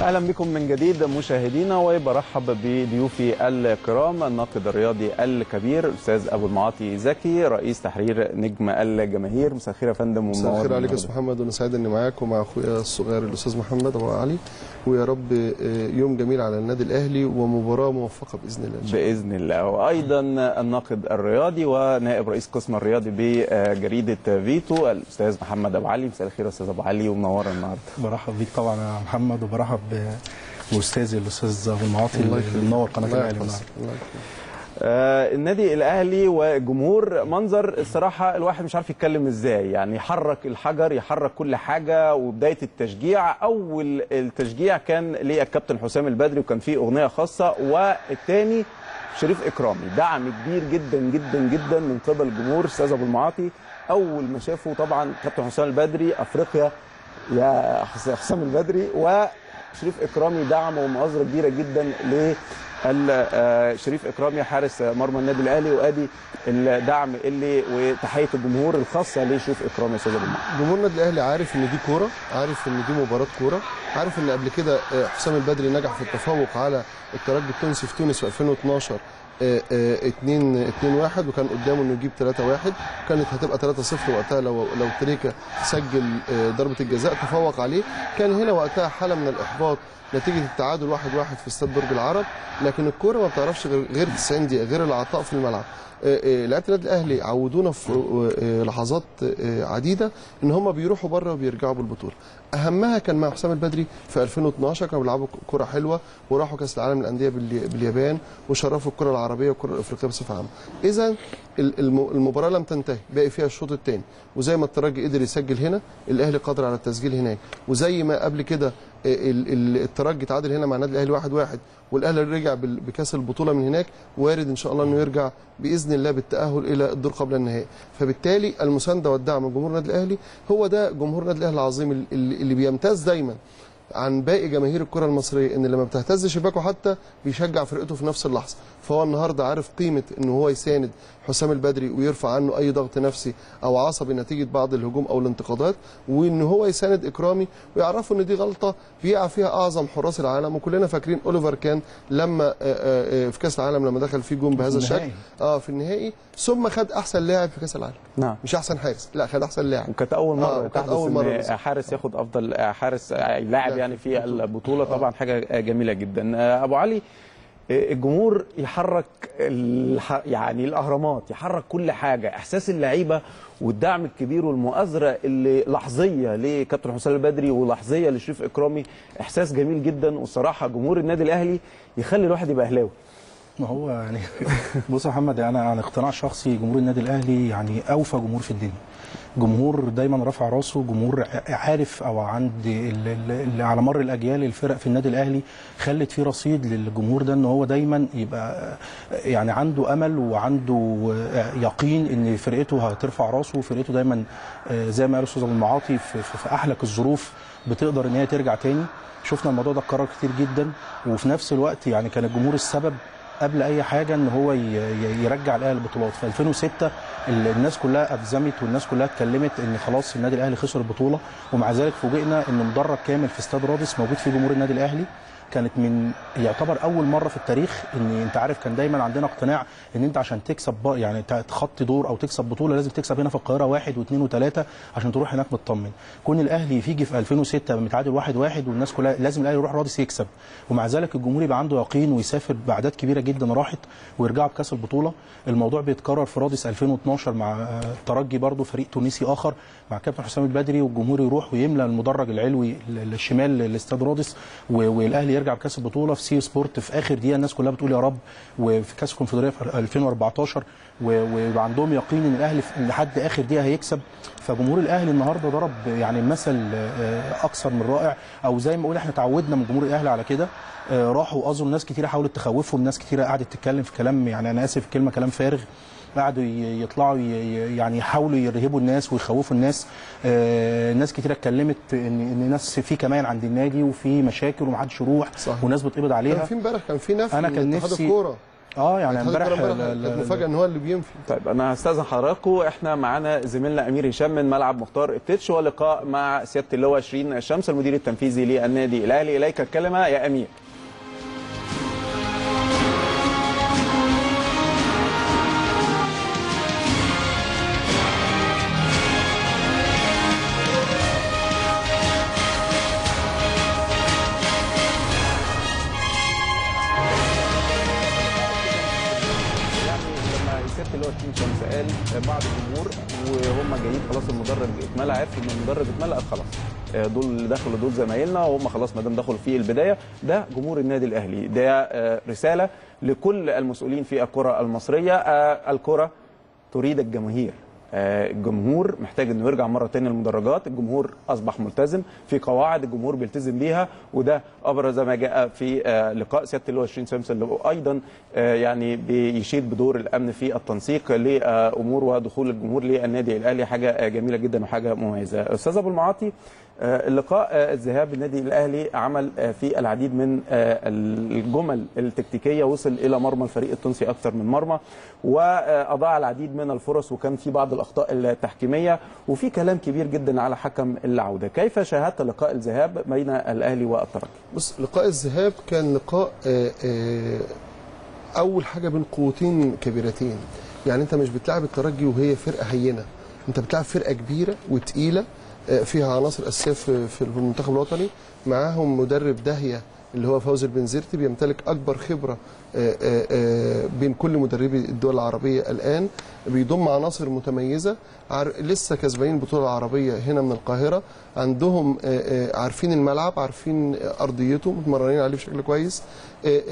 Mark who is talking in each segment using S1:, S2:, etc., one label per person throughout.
S1: أهلا بكم من جديد مشاهدينا وبرحب بضيوفي الكرام الناقد الرياضي الكبير الاستاذ أبو المعاطي زكي رئيس تحرير نجم الجماهير. مساء الخير يا فندم
S2: مساء الخير عليك يا أستاذ محمد وأنا سعيد اني معاك ومع أخويا الصغير الأستاذ محمد ابو علي. ويا رب يوم جميل على النادي الأهلي ومباراة موفقة بإذن الله.
S1: بإذن الله. وأيضا الناقد الرياضي ونائب رئيس قسم الرياضي بجريدة فيتو الأستاذ محمد أبو علي. مساء الخير يا أستاذ أبو علي ومنور النهارده.
S3: برحب بيك طبعا يا محمد وبرحب باستاذي الأستاذ ابو المعاطي اللي منور قناة الأهلي. النهارده
S1: آه النادي الأهلي وجمهور منظر الصراحة الواحد مش عارف يتكلم إزاي. يعني يحرك الحجر يحرك كل حاجة وبداية التشجيع أول التشجيع كان للكابتن حسام البدري وكان فيه أغنية خاصة. والثاني شريف إكرامي. دعم كبير جدا جدا جدا من قبل الجمهور أستاذ أبو المعاطي. أول ما شافوا طبعا كابتن حسام البدري أفريقيا يا حسام البدري وشريف إكرامي دعم ومؤازره كبيرة جدا ل شريف اكرامي حارس مرمى النادي الأهلي وأدي الدعم اللي وتحية الجمهور الخاصة لشريف اكرامي يا أستاذ
S2: جمهور النادي الأهلي عارف إن دي كورة عارف إن دي مباراة كورة عارف إن قبل كده حسام البدري نجح في التفوق على الترجي التونسي في تونس في 2012 2 2 1 وكان قدامه إنه يجيب 3 1 كانت هتبقى 3 0 وقتها لو لو تريكا سجل ضربة الجزاء تفوق عليه. كان هنا وقتها حالة من الإحباط نتيجة التعادل 1 1 في استاد برج العرب لكن الكورة ما بتعرفش غير 90 دقيقه غير العطاء في الملعب. لعيبه النادي الأهلي عودونا في لحظات عديدة إن هم بيروحوا بره وبيرجعوا بالبطولة. أهمها كان مع حسام البدري في 2012 كانوا بيلعبوا كرة حلوة وراحوا كأس العالم للأندية باليابان وشرفوا الكرة العربية والكره الإفريقية بصفة عامة. إذا المباراة لم تنتهي باقي فيها الشوط الثاني وزي ما الترجي قدر يسجل هنا الأهلي قادر على التسجيل هناك. وزي ما قبل كده الترجي تعادل هنا مع النادي الأهلي 1 1 والأهلي رجع بكأس البطولة من هناك وارد إن شاء الله إنه يرجع بإذن الله بالتأهل إلى الدور قبل النهائي. فبالتالي المساندة والدعم من جمهور النادي الأهلي هو ده جمهور النادي الأهلي العظيم اللي بيمتاز دايما عن باقي جماهير الكرة المصرية إن لما بتهتز شباكه حتى بيشجع فرقته في نفس اللحظة. فهو النهارده عارف قيمة إن هو يساند حسام البدري ويرفع عنه أي ضغط نفسي أو عصبي نتيجة بعض الهجوم أو الانتقادات وإن هو يساند إكرامي ويعرفوا إن دي غلطة بيقع فيها أعظم حراس العالم. وكلنا فاكرين أوليفر كان لما في كأس العالم لما دخل فيه جون بهذا الشكل. آه في النهائي ثم خد أحسن لاعب في كأس العالم.
S1: نعم.
S2: مش أحسن حارس لا خد أحسن لاعب.
S1: وكانت أول مرة
S2: آه
S1: تحدث
S2: أول مرة
S1: ان حارس ياخد أفضل حارس لاعب يعني في البطولة. طبعا حاجة جميلة جدا. أبو علي الجمهور يحرك يعني الأهرامات يحرك كل حاجة إحساس اللعيبة والدعم الكبير والمؤازرة اللي لحظية لكابتن حسام البدري ولحظية لشريف إكرامي إحساس جميل جدا. والصراحه جمهور النادي الأهلي يخلي الواحد يبقى أهلاوي.
S3: ما هو يعني بص يا محمد أنا عن اقتناع شخصي جمهور النادي الأهلي يعني أوفى جمهور في الدنيا. جمهور دايما رافع راسه جمهور عارف أو عند اللي على مر الأجيال الفرق في النادي الأهلي خلت فيه رصيد للجمهور ده إن هو دايما يبقى يعني عنده أمل وعنده يقين إن فرقته هترفع راسه وفرقته دايما زي ما قال الاستاذ المعاطي في أحلك الظروف بتقدر إن هي ترجع تاني. شفنا الموضوع ده اتكرر كتير جدا وفي نفس الوقت يعني كان الجمهور السبب قبل أي حاجة إن هو يرجع الأهلي البطولات. في 2006 الناس كلها ابزمت والناس كلها اتكلمت إن خلاص النادي الأهلي خسر البطولة ومع ذلك فوجئنا إن مدرج كامل في استاد رادس موجود فيه جمهور النادي الأهلي. كانت من يعتبر أول مرة في التاريخ إن أنت عارف كان دايما عندنا اقتناع إن أنت عشان تكسب يعني تخطي دور أو تكسب بطولة لازم تكسب هنا في القاهرة واحد واثنين وثلاثة عشان تروح هناك مطمن. كون الأهلي يجي في 2006 متعادل واحد واحد والناس كلها لازم الأهلي يروح رادس يكسب. ومع ذلك الجمهور يبقى عنده يقين ويسافر بأعداد كبيرة جدا راحت ويرجعوا بكأس البطولة. الموضوع بيتكرر في رادس 2012 مع الترجي برضو فريق تونسي آخر. مع كابتن حسام البدري والجمهور يروح ويملى المدرج العلوي الشمال لاستاد رادس والأهلي يرجع بكأس البطولة في سي سبورت في آخر دقيقة. الناس كلها بتقول يا رب وفي كأس الكونفدرالية في 2014 ويبقى عندهم يقين إن الأهلي لحد آخر دقيقة هيكسب. فجمهور الأهلي النهارده ضرب يعني مثل أكثر من رائع. أو زي ما أقول إحنا تعودنا من جمهور الأهلي على كده. راحوا واظن ناس كتيره حاولت تخوفهم ناس كتيرة قعدت تتكلم في كلام يعني أنا آسف الكلمة كلام فارغ. قعدوا يطلعوا يعني يحاولوا يرهبوا الناس ويخوفوا الناس. آه ناس كتيرة اتكلمت ان إن ناس في كمان عند النادي وفي مشاكل ومحدش يروح
S2: صح.
S3: وناس بتقبض عليها.
S2: كان في امبارح كان في نفي
S3: أنا كان نفسي-
S2: الكورة.
S3: آه يعني امبارح
S2: الكرة
S3: ال- ال-
S2: كانت مفاجأة إن هو اللي بينفي.
S1: طيب أنا هستأذن حضراتكم. إحنا معانا زميلنا أمير هشام من ملعب مختار التتش ولقاء مع سيادة اللواء 20 الشمس المدير التنفيذي للنادي الأهلي. إليك الكلمة يا أمير. دول اللي دخلوا دول زمايلنا وهم خلاص ما دام دخلوا في البداية ده جمهور النادي الأهلي ده آه، رسالة لكل المسؤولين في الكرة المصرية آه، الكرة تريد الجماهير. آه، الجمهور محتاج إنه يرجع مرة تانية المدرجات الجمهور أصبح ملتزم في قواعد الجمهور بيلتزم بيها وده أبرز ما جاء في آه، لقاء سيادة اللواء 20 سمسم اللي أيضا آه، يعني بيشيد بدور الأمن في التنسيق لأمور ودخول الجمهور للنادي الأهلي حاجة آه، جميلة جدا وحاجة مميزة. أستاذ أبو المعاطي آه، اللقاء آه، الذهاب النادي الأهلي عمل آه، في العديد من آه، الجمل التكتيكية وصل إلى مرمى الفريق التونسي أكثر من مرمى وأضاع العديد من الفرص وكان في بعض الأخطاء التحكيمية وفي كلام كبير جدا على حكم العودة. كيف شاهدت لقاء الذهاب بين الأهلي والترجي
S2: بص لقاء الذهاب كان لقاء آه، آه، أول حاجة بين قوتين كبيرتين. يعني أنت مش بتلعب الترجي وهي فرقة هينة. أنت بتلعب فرقة كبيرة وتقيلة آه، فيها عناصر اساسيه في المنتخب الوطني. معاهم مدرب داهية اللي هو فوزي البنزرتي بيمتلك أكبر خبرة آه، آه، آه، بين كل مدربي الدول العربية الآن. بيضم عناصر متميزة. لسه كسبانين البطوله العربيه هنا من القاهرة. عندهم عارفين الملعب عارفين أرضيته متمرنين عليه بشكل كويس.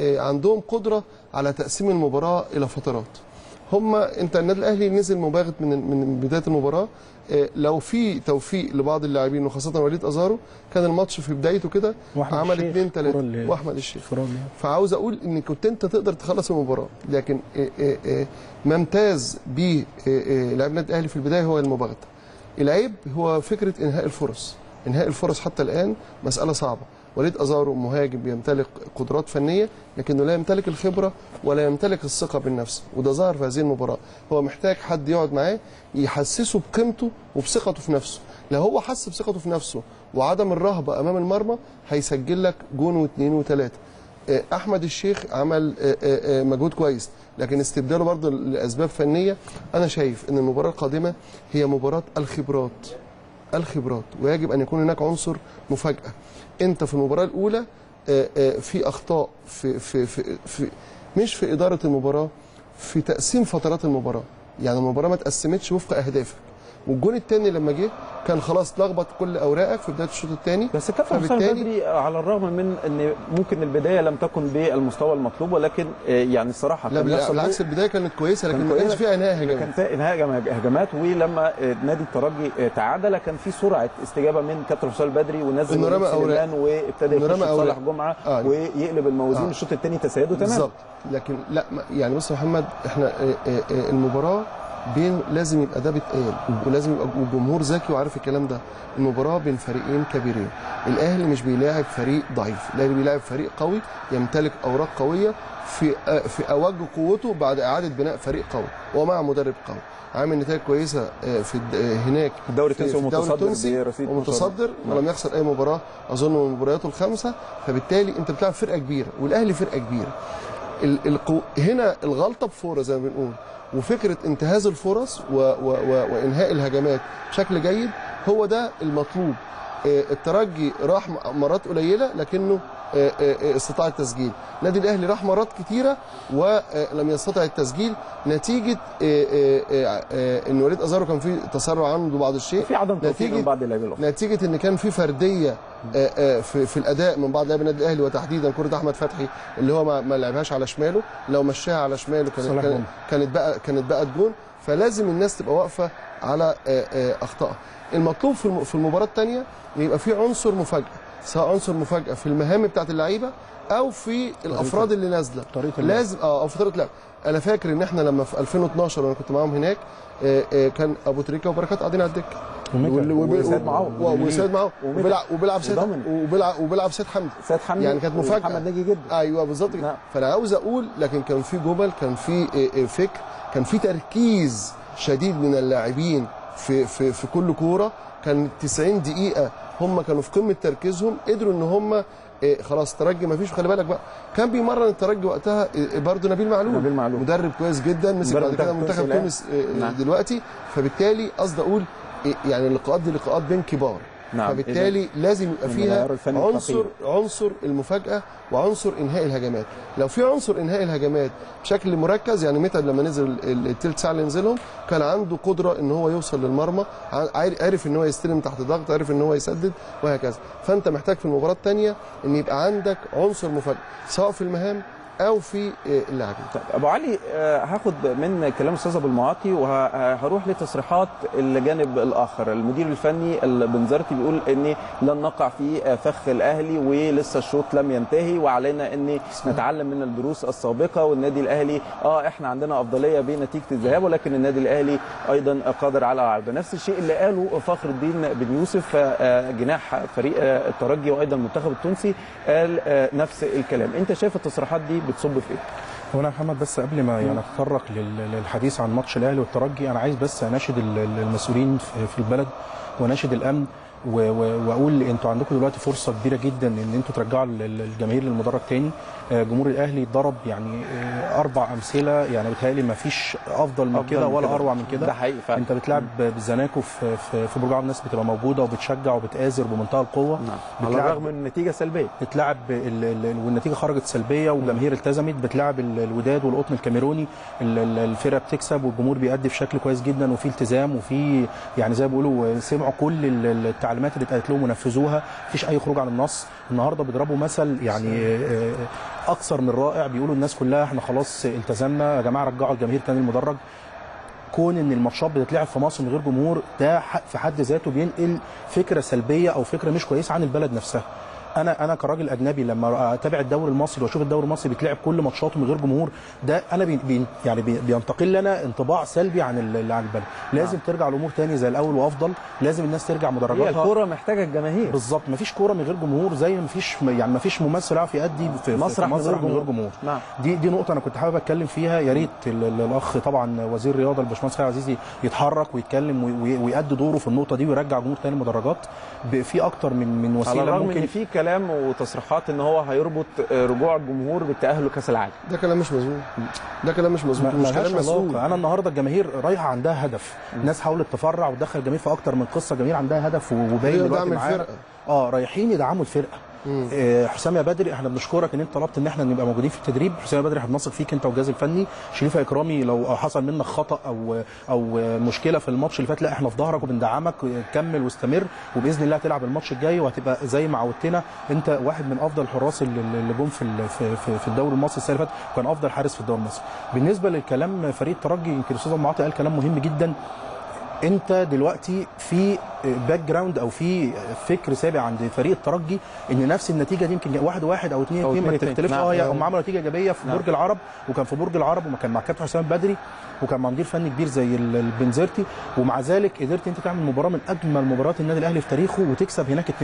S2: عندهم قدرة على تقسيم المباراة إلى فترات. هم انت النادي الأهلي نزل مباغت من من بداية المباراة. لو في توفيق لبعض اللاعبين وخاصة وليد أزارو كان الماتش في بدايته كده عمل
S3: الشيخ،
S2: اثنين
S3: الكرة
S2: ثلاثة
S3: اللي-
S2: وأحمد الشيخ. فعاوز أقول إن كنت أنت تقدر تخلص المباراة لكن آه، آه، آه، ما امتاز به آه، آه، لاعب النادي الأهلي في البداية هو المباغتة. العيب هو فكرة إنهاء الفرص. إنهاء الفرص حتى الآن مسألة صعبة. وليد أزارو مهاجم بيمتلك قدرات فنية لكنه لا يمتلك الخبرة ولا يمتلك الثقة بالنفس وده ظهر في هذه المباراة. هو محتاج حد يقعد معاه يحسسه بقيمته وبثقته في نفسه. لو هو حس بثقته في نفسه وعدم الرهبة أمام المرمى هيسجل لك جون واثنين وثلاثة. آه، أحمد الشيخ عمل آه، آه، مجهود كويس لكن استبداله برضه لأسباب فنية. أنا شايف إن المباراة القادمة هي مباراة الخبرات الخبرات ويجب أن يكون هناك عنصر مفاجأة. انت في المباراة الأولى آه، آه، في أخطاء في في في, في مش في إدارة المباراة في تقسيم فترات المباراة. يعني المباراة ما اتقسمتش وفق أهدافك. والجون الثاني لما جه كان خلاص لخبط كل اوراقك في بداية الشوط الثاني
S1: بس كابتن حسام بدري على الرغم من إن ممكن البداية لم تكن بالمستوى المطلوب ولكن آه، يعني الصراحة
S2: لا بالعكس البداية كانت كويسة لكن
S1: كان
S2: ما كانش. فيها أنهاء هجمات
S1: كان في إنهاء جم- هجمات ولما آه، نادي الترجي آه، تعادل كان في سرعة استجابة من كابتن حسام البدري ونزل. سليمان وابتدى يخش صالح. جمعة
S2: آه.
S1: ويقلب الموازين
S2: آه.
S1: الشوط الثاني تسيده تمام
S2: بالظبط لكن لا يعني بص يا محمد إحنا المباراة بين لازم يبقى ده بيتقال ولازم يبقى الجمهور ذكي وعارف الكلام ده. المباراة بين فريقين كبيرين. الأهلي مش بيلاعب فريق ضعيف الأهلي بيلاعب فريق قوي يمتلك أوراق قوية في في اوج قوته بعد إعادة بناء فريق قوي ومع مدرب قوي. عامل نتائج كويسة آه، في آه، هناك.
S1: الدوري التونسي ومتصدر
S2: ومتصدر. ولم يخسر أي مباراة أظن من مبارياته الخمسه فبالتالي أنت بتلعب فرقة كبيرة والأهلي فرقة كبيرة. القو... هنا الغلطة بفورة زي ما بنقول وفكرة انتهاز الفرص و... و... و... وإنهاء الهجمات بشكل جيد هو ده المطلوب. آه، الترجي راح مرات قليلة لكنه استطاع التسجيل. النادي الأهلي راح مرات كتيرة ولم يستطع التسجيل. نتيجة آه، آه، آه، آه، إن وليد أزارو كان في تسرع عنده بعض الشيء.
S1: في عدم توفيق من بعض اللاعبين
S2: نتيجة إن كان في فردية آه، آه، في في الأداء من بعض لاعبي النادي الأهلي وتحديدا كرة أحمد فتحي اللي هو ما, ما لعبهاش على شماله. لو مشاها على شماله كانت كانت, بقى كانت بقت جون. فلازم الناس تبقى واقفة على آه، آه، أخطائها. المطلوب في الم- في المباراة الثانية يبقى في عنصر مفاجأة. سواء عنصر مفاجأة في المهام بتاعت اللعيبة أو في الأفراد اللي
S3: نازلة.
S2: لازم آه أو في طريقة لعب أنا فاكر إن إحنا لما في 2012 وأنا كنت معاهم هناك آه، آه، كان أبو تريكة وبركات قاعدين على الدكة
S1: وسيد.
S2: و- وسيد
S1: وميكا.
S2: وبيلعب وبيلعب سيد. وبيلعب وبيلعب سيد حمدي
S1: سيد حمدي
S2: يعني كانت مفاجأة
S1: محمد ناجي جدا
S2: أيوه بالظبط كده
S1: نعم.
S2: فأنا عاوز أقول لكن كان في جمل كان في إيه فكر كان في تركيز شديد من اللاعبين في في في كل كورة كان 90 دقيقة هم كانوا في قمة تركيزهم قدروا إن هم إيه خلاص ترجي ما فيش خلي بالك بقى. كان بيمرن الترجي وقتها إيه برضه نبيل معلول.
S1: نبيل معلول.
S2: مدرب كويس جدا مسك بعد كده
S1: منتخب تونس
S2: إيه
S1: نعم.
S2: دلوقتي. فبالتالي قصدي أقول إيه يعني اللقاءات دي لقاءات بين كبار.
S1: نعم.
S2: فبالتالي لازم يبقى فيها عنصر. عنصر المفاجأة وعنصر إنهاء الهجمات لو في عنصر إنهاء الهجمات بشكل مركز يعني متعب لما نزل ال- التلت ساعة اللي نزلهم كان عنده قدرة إن هو يوصل للمرمى عارف إن هو يستلم تحت ضغط عارف إن هو يسدد وهكذا فأنت محتاج في المباراة الثانية إن يبقى عندك عنصر مفاجأة سواء في المهام أو في آه، اللاعبين
S1: طيب أبو علي آه، هاخد من كلام الاستاذ أبو المعاطي وهروح لتصريحات الجانب الآخر. المدير الفني البنزرتي بيقول ان لن نقع في آه، فخ الأهلي ولسه الشوط لم ينتهي وعلينا ان نتعلم من الدروس السابقة والنادي الأهلي آه إحنا عندنا أفضلية بنتيجة الذهاب ولكن النادي الأهلي أيضا قادر على العودة. نفس الشيء اللي قاله فخر الدين بن يوسف آه، جناح فريق آه، الترجي وأيضا المنتخب التونسي قال آه، نفس الكلام. أنت شايف التصريحات دي بتصب في إيه؟
S3: هو أنا محمد بس قبل ما يعني أتطرق لل- للحديث عن ماتش الأهلي والترجي أنا عايز بس أناشد ال- ال- المسؤولين في البلد واناشد الأمن. وأقول أنتوا عندكم دلوقتي فرصة كبيرة جدا إن أنتوا ترجعوا ال- ال- الجماهير للمدرج تاني. آه، جمهور الأهلي ضرب يعني آه، أربع أمثلة يعني بيتهيألي ما فيش أفضل من كده ولا. أروع من كده.
S1: ده حقيقي فعلا.
S3: أنت بتلعب بزناكو في في برج العرب الناس بتبقى موجودة وبتشجع وبتآزر بمنتهى القوة.
S1: نعم. على الرغم من النتيجة سلبية.
S3: بتلعب ال- ال- والنتيجة خرجت سلبية والجماهير التزمت. بتلعب ال- الوداد والقطن الكاميروني. ال- ال- الفرقة بتكسب والجمهور بيأدي بشكل كويس جدا وفي التزام وفي يعني زي ما بيقولوا سمعوا كل ال- ال- التعليمات اللي اتقالت لهم ونفذوها مفيش أي خروج عن النص. النهارده بيضربوا مثل يعني آه، أكثر من رائع. بيقولوا الناس كلها إحنا خلاص التزمنا. يا جماعة رجعوا الجماهير تاني المدرج. كون إن الماتشات بتتلعب في مصر من غير جمهور ده في حد ذاته بينقل فكرة سلبية أو فكرة مش كويسة عن البلد نفسها. أنا أنا كراجل أجنبي لما أتابع الدوري المصري وأشوف الدوري المصري بيتلعب كل ماتشاته من غير جمهور ده أنا بي بي يعني بي بينتقل لنا انطباع سلبي عن عن البلد. لازم ترجع الأمور تاني زي الأول وأفضل لازم الناس ترجع
S1: هي
S3: مدرجاتها
S1: الكورة محتاجة الجماهير.
S3: بالظبط مفيش كورة من غير جمهور زي ما فيش يعني ما فيش ممثل يعرف يأدي في
S1: مسرح
S3: في
S1: من غير
S3: مسرح من غير
S1: جمهور.
S3: جمهور.
S1: نعم.
S3: دي دي نقطة أنا كنت حابب أتكلم فيها. يا ريت ال- ال- الأخ طبعا وزير الرياضة الباشمهندس خالد عزيزي يتحرك ويتكلم وي- وي- ويأدي دوره في النقطة دي ويرجع جمهور تاني المدرجات في أكتر من من
S1: على
S3: وسيله
S1: الرغم
S3: ممكن
S1: إن في كلام وتصريحات إن هو هيربط آه، رجوع الجمهور بالتاهل لكاس العالم.
S2: ده كلام مش مظبوط. ده كلام مش مظبوط. مش كلام مسؤول
S3: علاقه أنا النهارده الجماهير رايحة عندها هدف. الناس حاولت تفرع وتدخل الجماهير في أكتر من قصة. الجماهير عندها هدف وباين دلوقتي
S2: الفرقة.
S3: آه رايحين يدعموا الفرقة. حسام يا بدري إحنا بنشكرك ان انت طلبت ان إحنا نبقى موجودين في التدريب. حسام يا بدري بنثق فيك انت والجهاز الفني. شريف إكرامي لو حصل منك خطأ أو أو مشكلة في الماتش اللي فات لا إحنا في ظهرك وبندعمك. كمل واستمر وبإذن الله هتلعب الماتش الجاي وهتبقى زي ما عودتنا انت واحد من افضل الحراس اللي جم في في الدوري المصري السنة اللي فاتت وكان افضل حارس في الدوري المصري. بالنسبة للكلام فريق الترجي يمكن الاستاذ أبو معاطي قال كلام مهم جدا. انت دلوقتي في background أو في فكر سابق عند فريق الترجي ان نفس النتيجة دي يمكن واحد واحد أو اثنين اثنين ما. تختلفش
S1: نعم.
S3: آه هي هم عملوا نتيجة إيجابية في
S1: نعم.
S3: برج العرب وكان في برج العرب وكان مع كابتن حسام بدري وكان مع مدير فني كبير زي ال- البنزرتي ومع ذلك قدرت انت تعمل مباراة من أجمل مباريات النادي الأهلي في تاريخه وتكسب هناك 2-1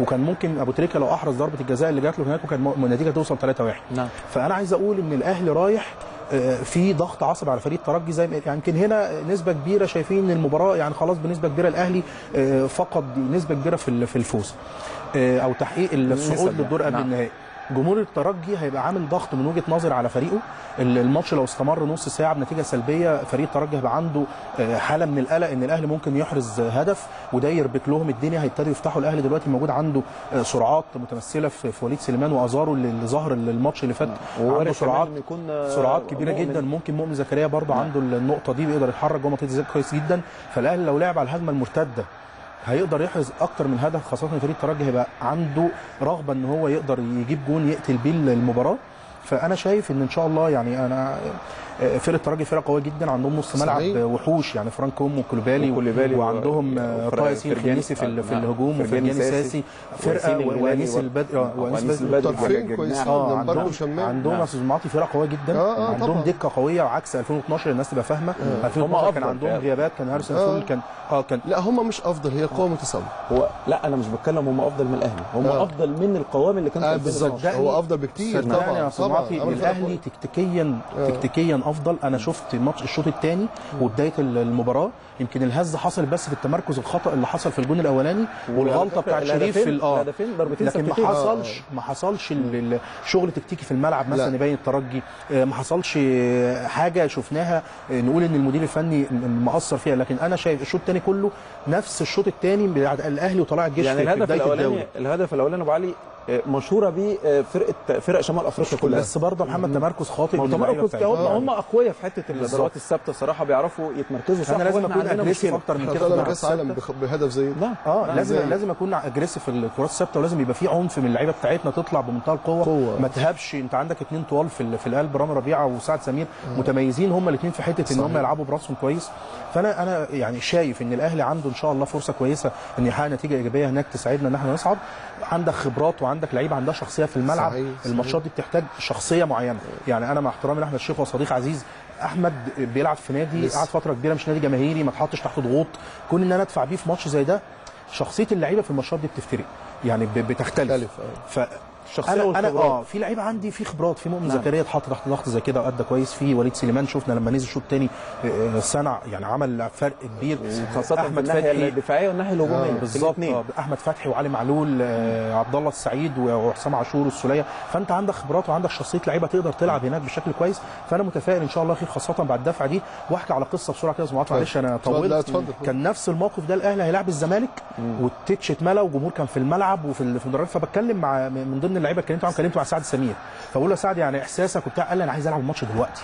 S3: وكان ممكن أبو تريكة لو أحرز ضربة الجزاء اللي جات له هناك وكان النتيجه توصل 3-1
S1: نعم.
S3: فأنا عايز أقول إن الأهلي رايح في ضغط عصبي على فريق الترجي زي يعني يمكن هنا نسبة كبيرة شايفين المباراة يعني خلاص بنسبة كبيرة الأهلي آه، فقد نسبة كبيرة في ال- في الفوز آه، أو تحقيق الصعود. للدور قبل
S1: نعم.
S3: النهائي جمهور الترجي هيبقى عامل ضغط من وجهة نظر على فريقه. ال- الماتش لو استمر نص ساعة بنتيجة سلبية فريق الترجي هيبقى عنده آه، حالة من القلق إن الأهلي ممكن يحرز هدف. وده يربك لهم الدنيا هيبتدوا يفتحوا الأهلي دلوقتي موجود عنده آه، سرعات متمثلة في وليد سليمان وآزارو اللي ظهر الماتش اللي فات. عنده
S1: ووارد
S3: سرعات
S1: آه،
S3: سرعات كبيرة
S1: مؤمن.
S3: جدا. ممكن مؤمن زكريا برضه عنده النقطة دي بيقدر يتحرك جوه منطقة الجزاء كويس جدا. فالأهلي لو لعب على الهجمة المرتدة هيقدر يحرز أكتر من هدف خاصة فريق الترجي هيبقى عنده رغبة إن هو يقدر يجيب جون يقتل بيه المباراة. فأنا شايف إن إن شاء الله يعني أنا فرقة الترجي فرقة قوية جدا عندهم نص ملعب. آه، وحوش يعني فرانك كوم وكولوبالي
S1: وكوليبالي
S3: وعندهم آه،
S1: فرجاني-
S3: خميسي في, ال- في
S1: نعم.
S3: الهجوم
S1: فرجاني
S3: وفرجاني
S1: ساسي.
S3: فرقه وانيس آه، وانيس
S1: جبناه.
S2: كويسين آه
S3: عندهم عندهم
S1: نعم.
S3: يا أستاذ معاطي فرقة قوية جدا
S2: آه، آه،
S3: عندهم. دكه قوية عكس 2012 الناس تبقى فاهمة 2012 كان عندهم
S1: فعلا.
S3: غيابات كان هارسون
S2: آه.
S3: فول كان آه كان
S2: لا هم مش أفضل هي قوة متساوية
S1: هو لا أنا مش بتكلم هم أفضل من الأهلي هم
S2: آه.
S1: أفضل من القوام اللي كان في
S2: آه
S1: 2012.
S2: بالظبط هو أفضل بكتير طبعا
S3: يا
S2: أستاذ
S3: معاطي
S2: فرقة الأهلي.
S3: تكتيكيا
S2: آه.
S3: تكتيكيا افضل أنا شفت ماتش الشوط الثاني وبداية المباراة. يمكن الهزه حصل بس في التمركز الخطأ اللي حصل في الجون الأولاني والغلطة بتاعت شريف في ال- آه.
S1: الهدفين ضربتين
S3: لكن ما. حصلش ما حصلش شغل تكتيكي في الملعب مثلا
S2: لا.
S3: يبين الترجي. آه، ما حصلش آه، حاجة شفناها. آه، نقول إن المدير الفني مقصر فيها. لكن أنا شايف الشوط الثاني كله نفس الشوط الثاني بتاع الأهلي وطلائع الجيش
S1: يعني
S3: في-
S1: الهدف الاولاني
S3: الدوري.
S1: الهدف الأولاني أبو علي مشهوره بيه آه، فرقه فرق شمال افريقيا كلها.
S3: بس برضه محمد تمركز خاطئ. من اللعيبة
S1: تمركز. هم هم أقوياء في حتة الضربات الثابتة الصراحه بيعرفوا يتمركزوا صح.
S3: أنا لازم أكون
S1: أجريسيف.
S3: أكتر من كده.
S2: كأس عالم بهدف زي ده.
S1: لا
S3: آه
S1: لا،
S3: لازم
S1: زي-
S3: لازم اكون أجريسيف في الكرات الثابتة ولازم يبقى في عنف من اللعيبة بتاعتنا تطلع بمنتهى القوة.
S2: قوة.
S3: ما تهبش أنت عندك اثنين طوال في ال- في القلب رامي ربيعة وسعد سمير متميزين هم الاثنين في حتة إن هم. يلعبوا براسهم كويس. فانا أنا يعني شايف إن الأهلي عنده إن شاء الله فرصة كويسة إن يحقق نتيجة إيجابية هناك تساعدنا إن إحنا نصعد. عندك خبرات وعندك لعيبه عندها شخصية في الملعب. الماتشات دي بتحتاج شخصية معينة. يعني أنا مع احترامي لأحمد الشيخ وصديق عزيز أحمد بيلعب في نادي. قعد فترة كبيرة مش نادي جماهيري ما اتحطش تحت ضغوط. كون إن أنا أدفع بيه في ماتش زي ده شخصية اللعيبة في الماتشات دي بتفترق. يعني بتختلف.
S2: مختلف آه.
S3: ف
S1: الشخصية
S3: أنا
S1: والخبرات.
S3: آه في لعيبه عندي في خبرات في مؤمن
S1: نعم.
S3: زكريا اتحط تحت ضغط زي كده وأدى كويس. في وليد سليمان شفنا لما نزل الشوط الثاني صنع يعني عمل فرق كبير.
S1: خاصه أحمد
S3: فتحي
S1: الدفاعية والناحية الهجومية.
S2: آه،
S3: بالظبط. آه، أحمد فتحي وعلي معلول آه، عبد الله السعيد وحسام عاشور والسولية. فأنت عندك خبرات وعندك شخصية لعيبة تقدر تلعب هناك بشكل كويس. فأنا متفائل إن شاء الله خير خاصة بعد الدفعة دي. وأحكي على قصة بسرعة كده معاذ، معلش
S2: أنا
S3: طولت. كان نفس الموقف ده الأهلي هيلاعب الزمالك والتتش اتملى والجمهور كان في الملعب وفي ال- في المدرجات فبتكلم مع من ضمن اللعيبه اللي اتكلمت معاهم كلمت مع سعد سمير. فبقول له يا سعد يعني إحساسك وبتاع؟ قال لي أنا عايز ألعب الماتش دلوقتي.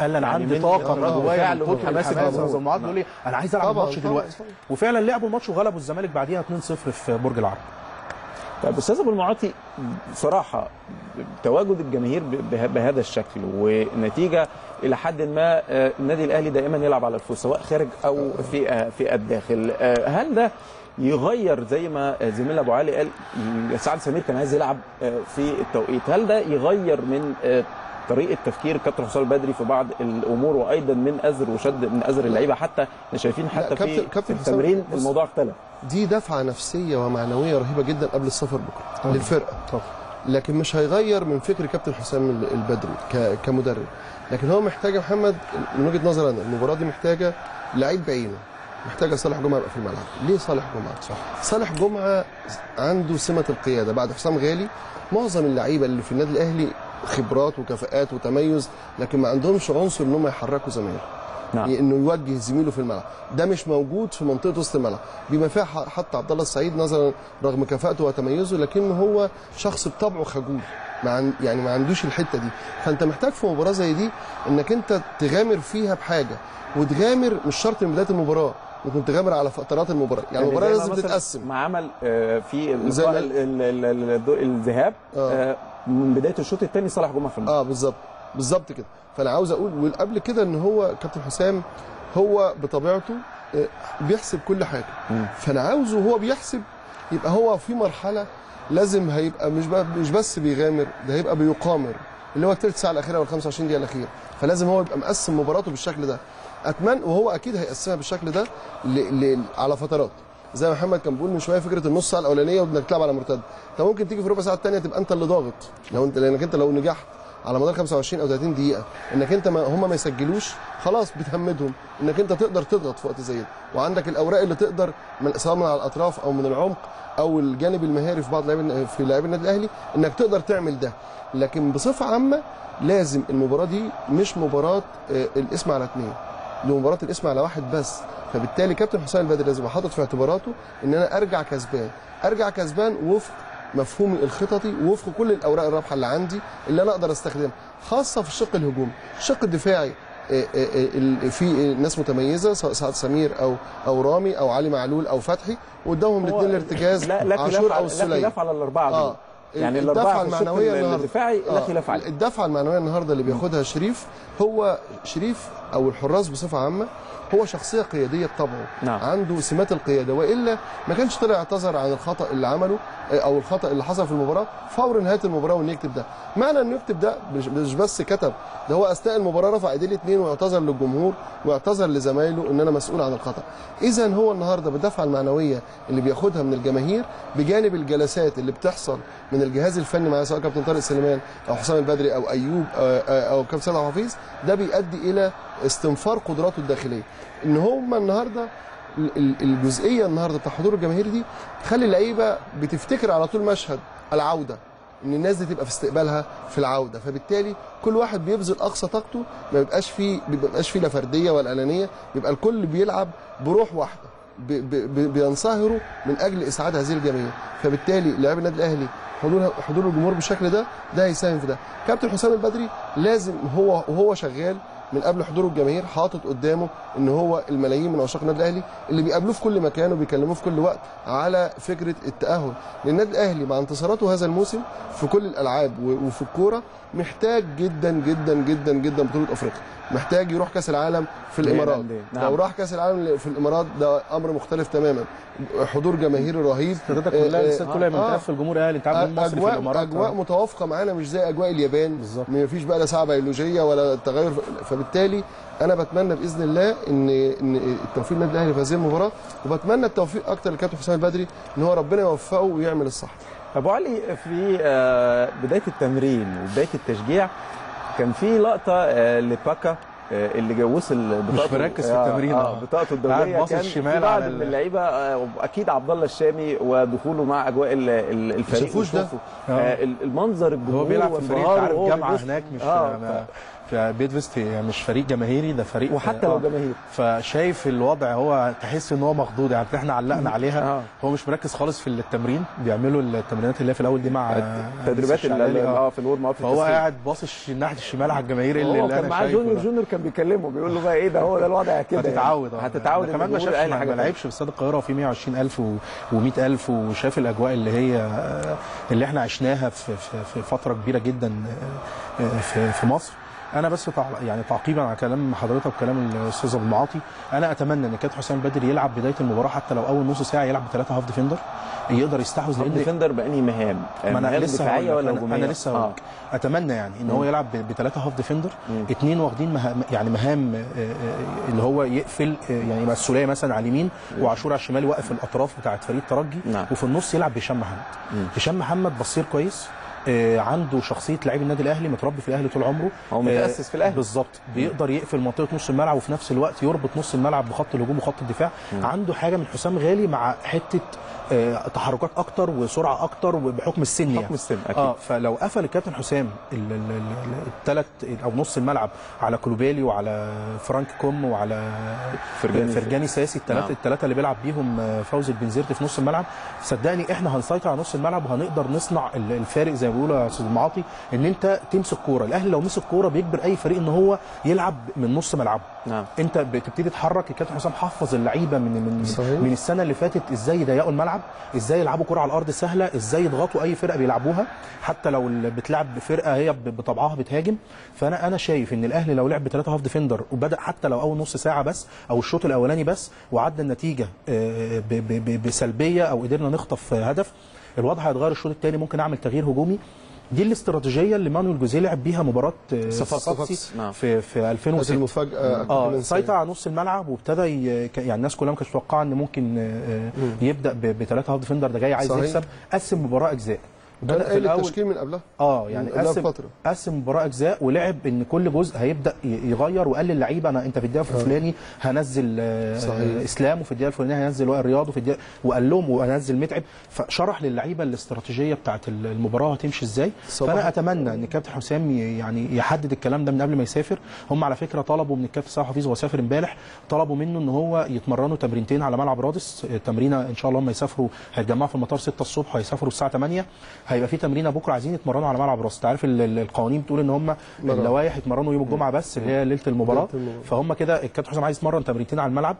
S3: قال لي أنا
S1: يعني
S3: عندي طاقة جوايا من كتر معاذ بيقول لي أنا عايز
S2: ألعب
S3: الماتش دلوقتي. وفعلا لعبوا الماتش وغلبوا الزمالك بعديها 2-0 في برج العرب.
S1: طيب أستاذ أبو المعاطي بصراحة تواجد الجماهير بهذا الشكل ونتيجة إلى حد ما آه، النادي الأهلي دائما يلعب على الفوز سواء خارج أو في آه، في الداخل. آه، هل ده يغير زي ما زميلنا أبو علي قال سعد سمير كان عايز يلعب آه، في التوقيت. هل ده يغير من آه، طريقة تفكير كابتن حسام البدري في بعض الأمور وأيضا من أزر وشد من أزر اللعيبة؟ حتى إحنا شايفين حتى في
S2: كابتن-
S1: في التمرين الموضوع اختلف.
S2: دي دفعة نفسية ومعنوية رهيبة جدا قبل السفر بكرة
S3: طبعاً.
S2: للفرقة.
S3: طبعا.
S2: لكن مش هيغير من فكر كابتن حسام ال- البدري كمدرب. لكن هو محتاج يا محمد من وجهة نظري أنا المباراة دي محتاجة لعيب بعينه. محتاجة صالح جمعة يبقى في الملعب. ليه صالح جمعة؟ صح. صالح جمعة عنده سمة القيادة. بعد حسام غالي معظم اللعيبة اللي في النادي الأهلي خبرات وكفاءات وتميز لكن ما عندهمش عنصر إن هم يحركوا زمايلهم.
S1: نعم.
S2: إنه يوجه زميله في الملعب. ده مش موجود في منطقة وسط الملعب. بما فيها حتى عبد الله السعيد نظرا رغم كفاءته وتميزه لكنه هو شخص بطبعه خجول. ما عن يعني ما عندوش الحتة دي. فأنت محتاج في مباراة زي دي إنك أنت تغامر فيها بحاجة. وتغامر مش شرط من بداية المباراة. ممكن تغامر على فترات المباراه. يعني المباراه
S1: زي ما
S2: لازم تتقسم.
S1: ما عمل آه، في اللقاء الذهاب
S2: آه.
S1: آه، من بداية الشوط الثاني صالح جمعة في
S2: آه بالظبط. بالظبط كده. فأنا عاوز أقول وقبل كده إن هو كابتن حسام هو بطبيعته آه، بيحسب كل
S1: حاجة.
S2: فأنا عاوزه وهو بيحسب يبقى هو في مرحلة لازم هيبقى مش مش بس بيغامر ده هيبقى بيقامر. اللي هو الثلث ساعة الأخيرة وال 25 دقيقة الأخيرة. فلازم هو يبقى مقسم مباراته بالشكل ده. أتمنى وهو أكيد هيقسمها بالشكل ده ل... ل... على فترات. زي ما محمد كان بيقول من شوية فكرة النص ساعة الأولانية وإنك تلعب على مرتد. انت ممكن تيجي في ربع ساعة الثانية تبقى أنت اللي ضاغط. لو أنت لأنك أنت لو نجحت على مدار 25 أو 30 دقيقة. إنك أنت ما هم ما يسجلوش خلاص بتهمدهم. إنك أنت تقدر تضغط في وقت زي ده. وعندك الأوراق اللي تقدر من سواء من على الأطراف أو من العمق أو الجانب المهاري في بعض لاعبين في لاعبي النادي الأهلي إنك تقدر تعمل ده. لكن بصفة عامة لازم المباراة دي مش مباراة آه، الاسم على اثنين دي مباراة الاسم على واحد بس. فبالتالي كابتن حسام البدري لازم حاطط في اعتباراته إن أنا أرجع كسبان. أرجع كسبان وفق مفهومي الخططي ووفق كل الأوراق الرابحة اللي عندي اللي أنا أقدر أستخدمها خاصة في الشق الهجومي الشق الدفاعي آه، آه، آه، في ناس متميزة سواء سعد سمير أو أو رامي أو علي معلول أو فتحي قدامهم الاثنين الارتكاز
S1: لا لا
S2: عاشور أو
S1: على لا
S2: السليم
S1: خلاف على الأربعة دول.
S2: آه.
S1: يعني
S2: الدفعه المعنوية
S1: الدفاعي لا
S2: آه،
S1: خلاف عليه.
S2: الدفعه المعنوية النهارده اللي بياخدها شريف هو شريف أو الحراس بصفة عامة هو شخصية قيادية بطبعه
S1: نعم.
S2: عنده سمات القيادة وإلا ما كانش طلع اعتذر عن الخطأ اللي عمله آه، أو الخطأ اللي حصل في المباراة فور نهاية المباراة وانه يكتب ده معنى إنه يكتب ده مش بس كتب ده هو أثناء المباراة رفع إيديه الاثنين واعتذر للجمهور واعتذر لزمايله إن أنا مسؤول عن الخطأ إذا هو النهارده بالدفعه المعنوية اللي بياخدها من الجماهير بجانب الجلسات اللي بتحصل من الجهاز الفني مع سواء كابتن طارق سليمان أو حسام البدري أو أيوب آه، آه، أو كابتن سيد الحفيظ ده بيؤدي إلى استنفار قدراته الداخلية. إن هم النهارده ال- ال- الجزئية النهارده بتاع حضور الجماهير دي تخلي اللعيبة بتفتكر على طول مشهد العودة إن الناس دي تبقى في استقبالها في العودة. فبالتالي كل واحد بيبذل أقصى طاقته ما بيبقاش فيه ما بيبقاش فيه لا فردية ولا أنانية بيبقى الكل بيلعب بروح واحدة بي- بي- بي- بينصهروا من أجل إسعاد هذه الجماهير. فبالتالي لاعبي النادي الأهلي حضور حضور الجمهور بالشكل ده ده هيساهم في ده. كابتن حسام البدري لازم هو وهو شغال من قبل حضور الجماهير حاطط قدامه إن هو الملايين من عشاق النادي الأهلي اللي بيقابلوه في كل مكان وبيكلموه في كل وقت على فكرة التأهل. للنادي الأهلي مع انتصاراته هذا الموسم في كل الألعاب وفي الكورة محتاج جدا جدا جدا جدا بطولة أفريقيا. محتاج يروح كأس العالم في
S1: الإمارات. نعم.
S2: لو راح كأس العالم في الإمارات ده أمر مختلف تماما. حضور جماهيري رهيب. آه،
S3: كلها
S2: آه،
S3: الاستاد كلها
S2: آه.
S3: منتهى في الجمهور الأهلي انت عارف مصر في الإمارات.
S2: أجواء متوافقة معانا مش زي أجواء اليابان.
S3: بالظبط.
S2: ما فيش بقى لا ساعة بيولوجيه ولا تغير. فبالتالي أنا بتمنى بإذن الله ان إن التوفيق للنادي الأهلي في هذه المباراة وبتمنى التوفيق أكتر لكابتن حسام البدري إن هو ربنا يوفقه ويعمل الصح.
S1: أبو علي في آه، بداية التمرين وبداية التشجيع كان في لقطة آه، لباكا آه، اللي جا- وصل بطاقته
S3: مركز في
S1: آه،
S3: التمرين،
S1: آه
S3: آه.
S1: بطاقته
S3: الدولية
S1: كان
S3: شمال
S1: في بعض
S3: على
S1: من
S3: ال-
S1: اللعيبة أكيد عبد الله الشامي ودخوله مع أجواء ال- ال- الفريق
S2: شافوش ده؟
S3: آه.
S1: ال- المنظر الجمهور
S3: هو بيلعب في فريق عارف
S1: جامعة
S3: هناك مش
S1: آه،
S3: يعني مش فريق جماهيري ده فريق
S1: وحتى
S3: آه.
S1: لو جماهير
S3: فشايف الوضع هو تحس إن هو مخضوض يعني إحنا علقنا عليها
S1: آه.
S3: هو مش مركز خالص في التمرين بيعملوا التمرينات اللي هي في الأول دي مع
S1: التدريبات
S3: الشعلالي،
S1: اللي
S3: آه.
S1: آه في الورم اب في
S3: فهو. قاعد باصص ناحية الشمال على الجماهير اللي, اللي
S1: كان
S3: أنا
S1: معاه جونيور. جونيور كان بيكلمه بيقول له بقى إيه ده هو ده الوضع كده يعني.
S3: هتتعود آه.
S1: هتتعود إن
S3: كمان ما شافش ما لعبش في استاد القاهرة وفي 120000 و100000 وشاف الأجواء اللي هي آه، اللي إحنا عشناها في فترة كبيرة جدا آه، آه، في مصر أنا بس. يعني تعقيبا على كلام حضرتك وكلام الأستاذ أبو المعاطي أنا أتمنى إن كابتن حسام بدري يلعب بداية المباراة حتى لو أول نص ساعة يلعب بثلاثة half defender يقدر يستحوذ لأن
S1: defender بأنهي مهام؟
S3: ما
S1: أنا
S3: لسه
S1: دفاعية
S3: هقول
S1: ولا هجوميه
S3: أنا لسه لك. أتمنى يعني إن هو يلعب بثلاثة half defender اثنين واخدين مهام يعني مهام آه، آه، اللي هو يقفل آه، يعني يبقى السوليه مثلا على اليمين وعاشور على الشمال يوقف الأطراف بتاعت فريق الترجي
S1: نعم.
S3: وفي النص يلعب بهشام محمد. هشام محمد بصير كويس آه، عنده شخصية لعيب النادي الأهلي متربي في الأهلي طول عمره
S1: هو متأسس في الأهلي.
S3: بالظبط بيقدر يقفل منطقة نص الملعب وفي نفس الوقت يربط نص الملعب بخط الهجوم وخط الدفاع عنده حاجة من حسام غالي مع حتة آه، تحركات أكتر وسرعة أكتر وبحكم السن يعني
S1: حكم السن، أكيد.
S3: آه فلو قفل الكابتن حسام الثلاث أو نص الملعب على كلوبالي وعلى فرانك كوم وعلى
S1: فرجاني.
S3: فرجاني ساسي الثلاثه
S1: نعم.
S3: الثلاثه اللي بيلعب بيهم آه، فوزي البنزرتي في نص الملعب صدقني إحنا هنسيطر على نص الملعب وهنقدر نصنع ال- الفارق زي ما بيقولوا يا أستاذ المعاطي إن أنت تمسك كورة. الأهلي لو مسك كورة بيجبر أي فريق إن هو يلعب من نص ملعبه.
S1: نعم.
S3: أنت بتبتدي تحرك. الكابتن حسام حفظ اللعيبة من من
S2: صحيح.
S3: من السنة اللي فاتت إزاي يضيقوا الملعب؟ إزاي يلعبوا كرة على الأرض سهلة؟ إزاي يضغطوا أي فرقة بيلعبوها؟ حتى لو بتلعب فرقه هي بطبعها بتهاجم. فانا أنا شايف إن الأهلي لو لعب بثلاثه half defender وبدأ حتى لو أول نص ساعة بس أو الشوط الأولاني بس وعدى النتيجة آه، بسلبية أو قدرنا نخطف هدف الوضع هيتغير الشوط الثاني ممكن أعمل تغيير هجومي دي الاستراتيجية اللي مانويل جوزيه لعب بيها مباراة آه،
S1: صفاقسي. نعم.
S3: في في
S2: هذه
S3: 2006 المفاجأة
S2: آه
S3: سيطر على نص الملعب وابتدى ي... يعني الناس كلها ما كانتش متوقعة إن ممكن آه، يبدأ بثلاثه half defender ده جاي عايز
S2: صحيح.
S3: يكسب قسم مباراة
S2: أجزاء
S3: بدا في الأول.
S2: التشكيل من قبلها.
S3: آه يعني قسم. قسم مباراه أجزاء ولعب إن كل جزء هيبدأ يغير وقال للعيبه أنا أنت في الدقيقة الفلاني هنزل آه،
S2: صحيح.
S3: اسلام وفي الدقيقة الفلانية هنزل وائل رياض وفي الدقيقه وقال لهم وهنزل متعب. فشرح للعيبة الاستراتيجية بتاعت المباراة هتمشي إزاي.
S2: صراحة.
S3: فأنا أتمنى إن الكابتن حسام يعني يحدد الكلام ده من قبل ما يسافر. هم على فكرة طلبوا من الكابتن صلاح حفيظ وهو سافر امبارح طلبوا منه إن هو يتمرنوا تمرينتين على ملعب رادس. تمرينة إن شاء الله هم يسافروا هيتجمعوا في المطار 6 الصبح هيسافروا الساعة 8 هيبقى في تمرينه بكره عايزين يتمرنوا على ملعب انت عارف ال- ال- القوانين بتقول إن هم اللوائح يتمرنوا يوم الجمعة بس اللي هي ليلة المباراة.
S2: ليلة المباراة.
S3: فهم كده الكابتن حسام عايز يتمرن تمرينتين على الملعب.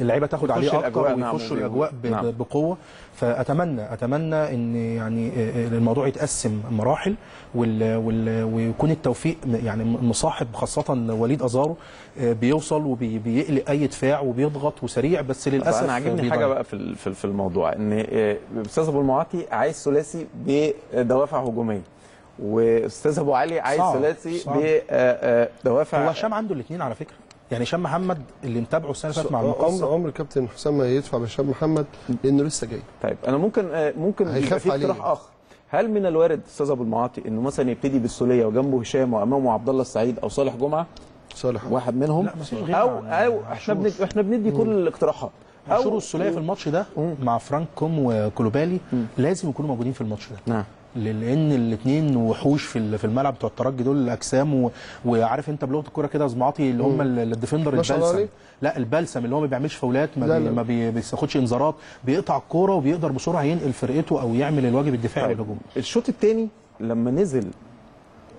S3: اللعيبة تاخد عليه أكتر
S1: الأجواء، نعم،
S3: ويخشوا
S1: وبيقول.
S3: الأجواء
S1: نعم.
S3: بقوة فأتمنى أتمنى إن يعني آه، الموضوع يتقسم مراحل وال وال ويكون التوفيق يعني مصاحب خاصة وليد أزارو آه، بيوصل وبيقلق أي دفاع وبيضغط وسريع بس للاسف
S1: أنا عاجبني. حاجة بقى في في ال- في الموضوع إن آه، أستاذ أبو المعاطي عايز ثلاثي بدوافع هجومية وأستاذ أبو علي عايز ثلاثي. بدوافع
S3: هو هشام عنده الاثنين على فكرة يعني هشام محمد اللي متابعه السنة اللي فاتت مع
S2: عمر
S3: المقصه
S2: عمر كابتن حسام ما يدفع بهشام محمد لأنه لسه جاي.
S1: طيب أنا ممكن آه، ممكن
S2: هيخاف
S1: يبقى في
S2: عليه.
S1: اقتراح آخر. هل من الوارد أستاذ أبو المعاطي إنه مثلا يبتدي بالسولية وجنبه هشام وامامه عبد الله السعيد أو صالح جمعة؟
S2: صالح.
S1: واحد منهم؟
S3: لا، مفيش غير أو
S1: أو إحنا
S3: عاشور.
S1: بن... إحنا بندي كل الاقتراحات.
S3: عاشور السولية في الماتش ده مع فرانك كوم وكولوبالي لازم يكونوا موجودين في الماتش ده.
S1: نعم.
S3: لأن الاثنين وحوش في ال- في الملعب بتوع الترجي دول الأجسام و... وعارف أنت بلغة الكوره كده زمعاطي اللي هم ال-
S2: ال defender
S3: البلسم. لا البلسم اللي هو ما بيعملش فاولات ما,
S2: لا،
S3: بي...
S2: لا.
S3: ما بي... بياخدش انذارات بيقطع الكورة وبيقدر بسرعة ينقل فرقته أو يعمل الواجب الدفاعي
S1: طيب
S3: والهجومي
S1: الشوط الثاني لما نزل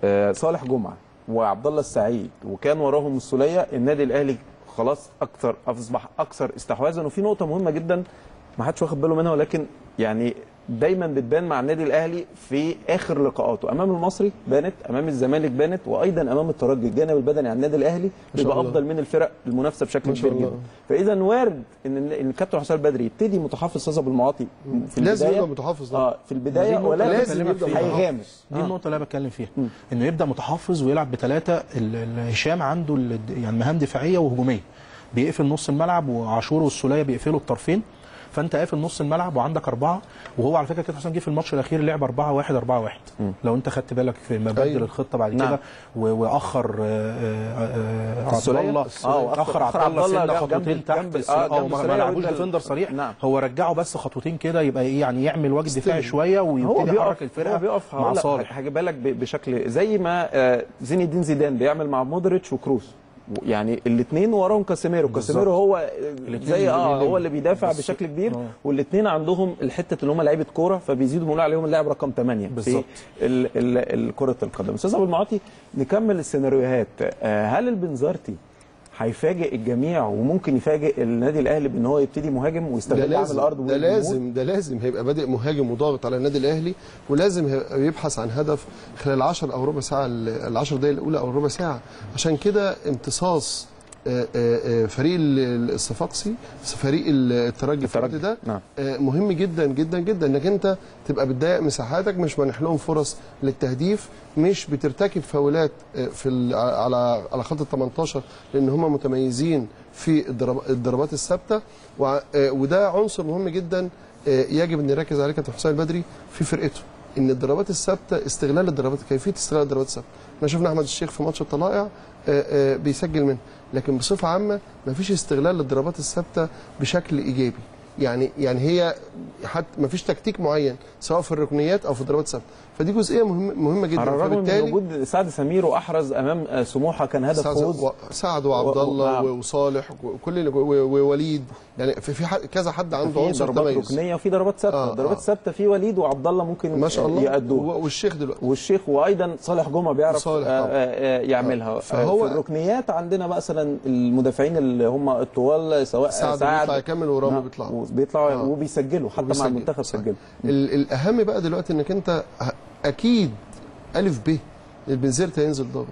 S1: آه، صالح جمعة وعبد الله السعيد وكان وراهم السولية النادي الأهلي خلاص أكثر أصبح أكثر استحواذا وفي نقطة مهمة جدا ما حدش واخد باله منها ولكن يعني دايما بتبان مع النادي الأهلي في آخر لقاءاته. أمام المصري بانت أمام الزمالك بانت وأيضا أمام الترجي الجانب البدني على النادي
S2: الأهلي
S1: بيبقى. أفضل من الفرق المنافسة بشكل كبير. جدا. فاذا وارد إن إن الكابتن حسام البدري يبتدي متحفظ صاصه بالمعاطي في
S2: لازم
S1: البداية.
S2: يبقى متحفظ ده.
S1: آه في
S3: البداية
S1: ولكن
S2: لازم يبدأ
S1: هيغامر
S3: دي النقطة اللي أنا بتكلم فيها. إنه يبدأ متحفظ ويلعب ال- هشام عنده ال- يعني مهام دفاعية وهجومية. بيقفل نص الملعب وعاشور والسولية بيقفلوا الطرفين. فأنت قافل نص الملعب وعندك أربعة وهو على فكرة كابتن حسام جه في الماتش الأخير لعب 4 1 4 1 لو أنت خدت بالك في مبادئ
S2: أيوة.
S3: الخطة بعد
S1: نعم.
S3: كده و- وأخر آه، آه، آه، عبد؟ الله
S1: آه،
S3: أخر عبد الله
S1: جنب-
S3: خطوتين تحت.
S1: آه،
S3: آه
S1: جنب
S3: ما ما لعبوش defender صريح
S1: نعم.
S3: هو رجعه بس خطوتين كده يبقى إيه يعني يعمل واجب دفاعي
S1: شوية
S3: ويبتدي يحرك
S1: الفرقة
S3: مع صالح
S1: هجيبها لك ب- بشكل زي ما آه، زين الدين زيدان بيعمل مع مودريتش وكروس يعني الاثنين وراهم كاسيميرو. كاسيميرو هو زي آه
S3: اللي-
S1: هو اللي بيدافع بشكل كبير
S3: آه.
S1: والاثنين عندهم الحتة اللي هم لعيبة كورة فبيزيدوا بنقول عليهم اللاعب رقم 8
S3: بالظبط.
S1: في ال- ال- ال- كرة القدم. أستاذ ابو المعاطي نكمل السيناريوهات. آه، هل البنزرتي هيفاجئ الجميع وممكن يفاجئ النادي الأهلي بأن هو يبتدي مهاجم ويستغل
S2: لازم
S1: الأرض
S2: ده؟ لازم ده لازم هيبقى بادئ مهاجم وضاغط على النادي الأهلي ولازم هيبقى يبحث عن هدف خلال 10 أو ربع ساعة ال 10 دقائق الأولى أو ربع ساعة عشان كده امتصاص فريق ال- الصفاقسي فريق الترجي في الوقت
S1: الترجي،
S2: ده
S1: نعم.
S2: آه، مهم جدا جدا جدا إنك أنت تبقى بتضيق مساحاتك مش مانح لهم فرص للتهديف مش بترتكب فاولات آه، في على على خط ال 18 لأن هم متميزين في الضرب- الضربات الثابتة. آه، وده عنصر مهم جدا آه، يجب أن يركز عليه كابتن حسام البدري في فرقته إن الضربات الثابتة استغلال الضربات كيفية استغلال الضربات الثابتة. إحنا شفنا أحمد الشيخ في ماتش الطلائع آه، آه، بيسجل منها. لكن بصفة عامة ما فيش استغلال للضربات الثابتة بشكل إيجابي. يعني يعني هي حتى ما فيش تكتيك معين سواء في الركنيات أو في الضربات الثابته فدي جزئية مهمه مهمة جدا.
S1: على الرغم من وجود سعد سمير وأحرز أمام آه، سموحة كان هدف
S2: سعد
S1: فوز.
S2: و- سعد وعبد الله
S1: نعم.
S2: و- وصالح وكل ووليد. يعني في في حد- كذا حد عنده عنصر
S1: ضربات ركنية وفي ضربات ثابتة.
S2: آه،
S1: الضربات
S2: آه.
S1: الثابته في وليد وعبد الله ممكن
S2: ما شاء الله.
S1: يأدوها.
S2: والشيخ دلوقتي.
S1: والشيخ وأيضا صالح جمعة بيعرف
S2: صالح
S1: آه،
S2: طبعا.
S1: آه، آه، يعملها.
S2: فهو-
S1: فهو في الركنيات عندنا مثلا المدافعين اللي هم الطوال سواء
S2: سعد
S1: سعد
S2: بيطلع يكمل ورامي
S1: نعم،
S2: بيطلع.
S1: بيطلعوا
S2: آه.
S1: وبيسجلوا حتى مع
S2: وبيسجل.
S1: المنتخب
S2: صحيح.
S1: سجلوا
S2: ال- الأهم بقى دلوقتي إنك أنت أكيد ألف ب البنزرت هينزل ضاغط